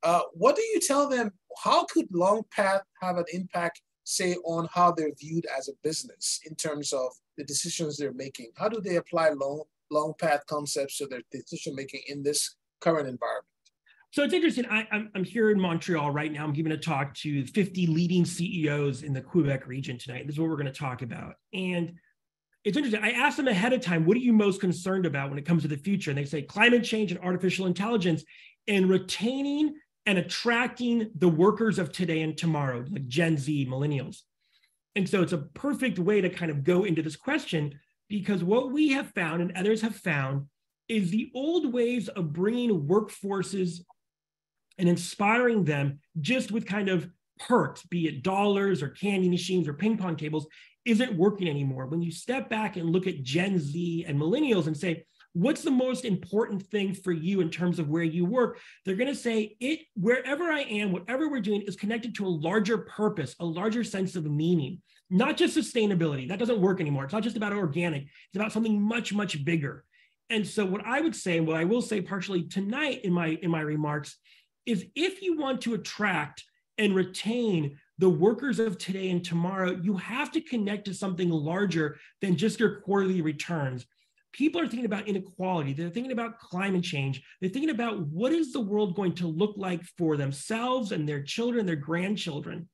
Uh, what do you tell them? How could long path have an impact, say, on how they're viewed as a business in terms of the decisions they're making? How do they apply long, long path concepts to their decision making in this current environment? So it's interesting. I, am I'm here in Montreal right now. I'm giving a talk to 50 leading CEOs in the Quebec region tonight. This is what we're going to talk about. And it's interesting. I asked them ahead of time, what are you most concerned about when it comes to the future? And they say climate change and artificial intelligence and retaining and attracting the workers of today and tomorrow, like Gen Z, millennials. And so it's a perfect way to kind of go into this question because what we have found and others have found is the old ways of bringing workforces and inspiring them just with kind of perks, be it dollars or candy machines or ping pong tables, isn't working anymore. When you step back and look at Gen Z and millennials and say, what's the most important thing for you in terms of where you work? they're going to say it wherever i am whatever we're doing is connected to a larger purpose a larger sense of meaning not just sustainability. That doesn't work anymore. It's not just about organic. It's about something much much bigger. And so what i would say what i will say partially tonight in my in my remarks is if you want to attract and retain the workers of today and tomorrow, you have to connect to something larger than just your quarterly returns. People are thinking about inequality. They're thinking about climate change. They're thinking about what is the world going to look like for themselves and their children, their grandchildren.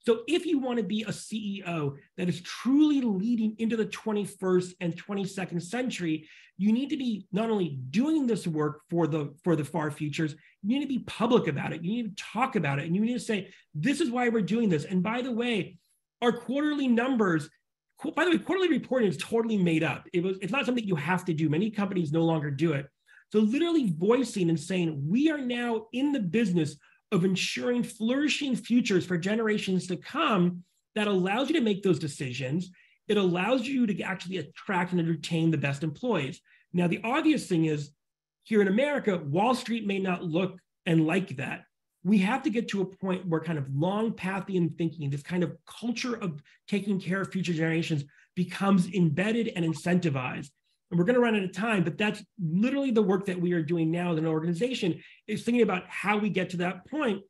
So, if you want to be a CEO that is truly leading into the 21st and 22nd century, you need to be not only doing this work for the for the far futures, you need to be public about it. You need to talk about it, and you need to say, "This is why we're doing this." And by the way, our quarterly numbers. By the way, quarterly reporting is totally made up. It was. It's not something you have to do. Many companies no longer do it. So, literally voicing and saying, "We are now in the business of ensuring flourishing futures for generations to come that allows you to make those decisions. It allows you to actually attract and retain the best employees. Now, the obvious thing is here in America, Wall Street may not look and like that. We have to get to a point where kind of long pathian thinking, this kind of culture of taking care of future generations becomes embedded and incentivized and we're going to run out of time but that's literally the work that we are doing now as an organization is thinking about how we get to that point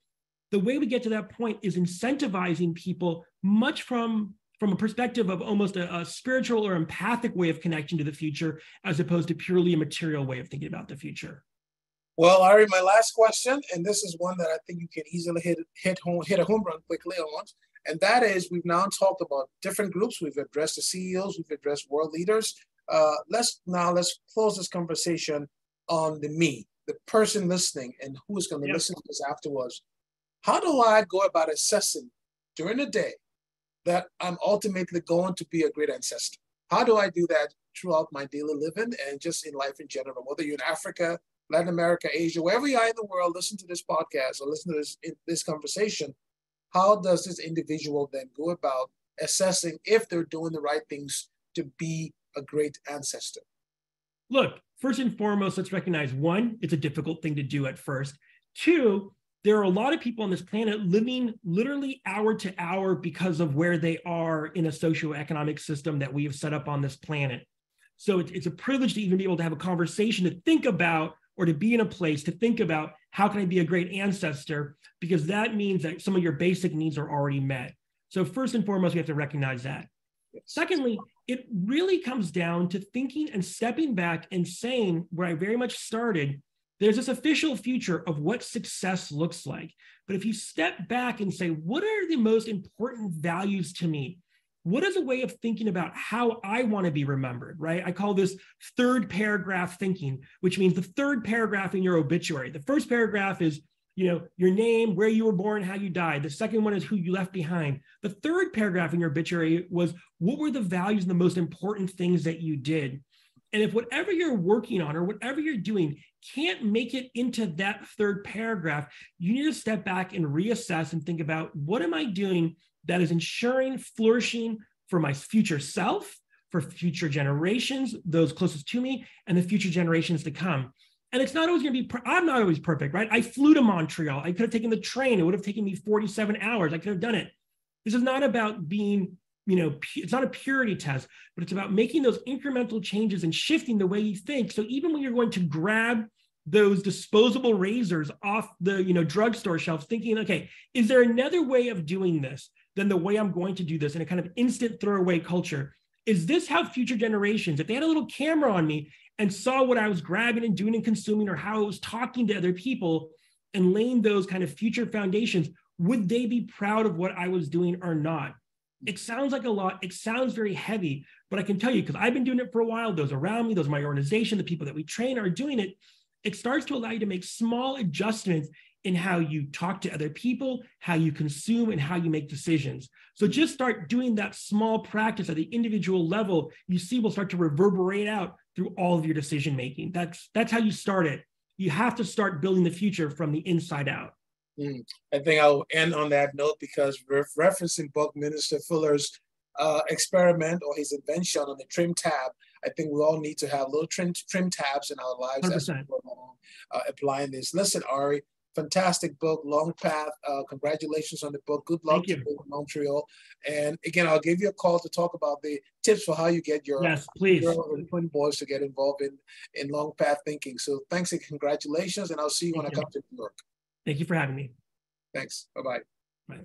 the way we get to that point is incentivizing people much from from a perspective of almost a, a, spiritual or empathic way of connecting to the future as opposed to purely a material way of thinking about the future well ari my last question and this is one that i think you can easily hit hit home hit a home run quickly on and that is we've now talked about different groups we've addressed the ceos we've addressed world leaders uh, let's now let's close this conversation on the me, the person listening, and who is going to yep. listen to this afterwards. How do I go about assessing during the day that I'm ultimately going to be a great ancestor? How do I do that throughout my daily living and just in life in general? Whether you're in Africa, Latin America, Asia, wherever you are in the world, listen to this podcast or listen to this this conversation. How does this individual then go about assessing if they're doing the right things to be a great ancestor? look, first and foremost, let's recognize one, it's a difficult thing to do at first. Two, there are a lot of people on this planet living literally hour to hour because of where they are in a socioeconomic system that we have set up on this planet. So it's, a privilege to even be able to have a conversation to think about or to be in a place to think about how can I be a great ancestor because that means that some of your basic needs are already met. So first and foremost, we have to recognize that. Secondly, it really comes down to thinking and stepping back and saying where I very much started, there's this official future of what success looks like. But if you step back and say, what are the most important values to me? What is a way of thinking about how I want to be remembered, right? I call this third paragraph thinking, which means the third paragraph in your obituary. The first paragraph is you know, your name, where you were born, how you died. The second one is who you left behind. The third paragraph in your obituary was what were the values and the most important things that you did. And if whatever you're working on or whatever you're doing can't make it into that third paragraph, you need to step back and reassess and think about what am I doing that is ensuring flourishing for my future self, for future generations, those closest to me, and the future generations to come. And it's not always going to be, I'm not always perfect, right? I flew to Montreal. I could have taken the train. It would have taken me 47 hours. I could have done it. This is not about being, you know, it's not a purity test, but it's about making those incremental changes and shifting the way you think. So even when you're going to grab those disposable razors off the, you know, drugstore shelves, thinking, okay, is there another way of doing this than the way I'm going to do this in a kind of instant throwaway culture? Is this how future generations, if they had a little camera on me and saw what I was grabbing and doing and consuming or how I was talking to other people and laying those kind of future foundations, would they be proud of what I was doing or not? It sounds like a lot. It sounds very heavy, but I can tell you because I've been doing it for a while. Those around me, those in my organization, the people that we train are doing it. It starts to allow you to make small adjustments in how you talk to other people, how you consume, and how you make decisions. So just start doing that small practice at the individual level. You see, will start to reverberate out through all of your decision making. That's that's how you start it. You have to start building the future from the inside out. Mm. I think I'll end on that note because re- referencing Buckminster Fuller's uh, experiment or his invention on the trim tab, I think we all need to have little trim, trim tabs in our lives 100%. as we go along, uh, applying this. Listen, Ari, fantastic book, Longpath. Uh, congratulations on the book. Good luck Thank to you. you in Montreal. And again, I'll give you a call to talk about the tips for how you get your Yes, please. girl or twin boys to get involved in in long path thinking. So thanks and congratulations, and I'll see you when I come to New York. Thank you for having me. Thanks. Bye bye. Bye.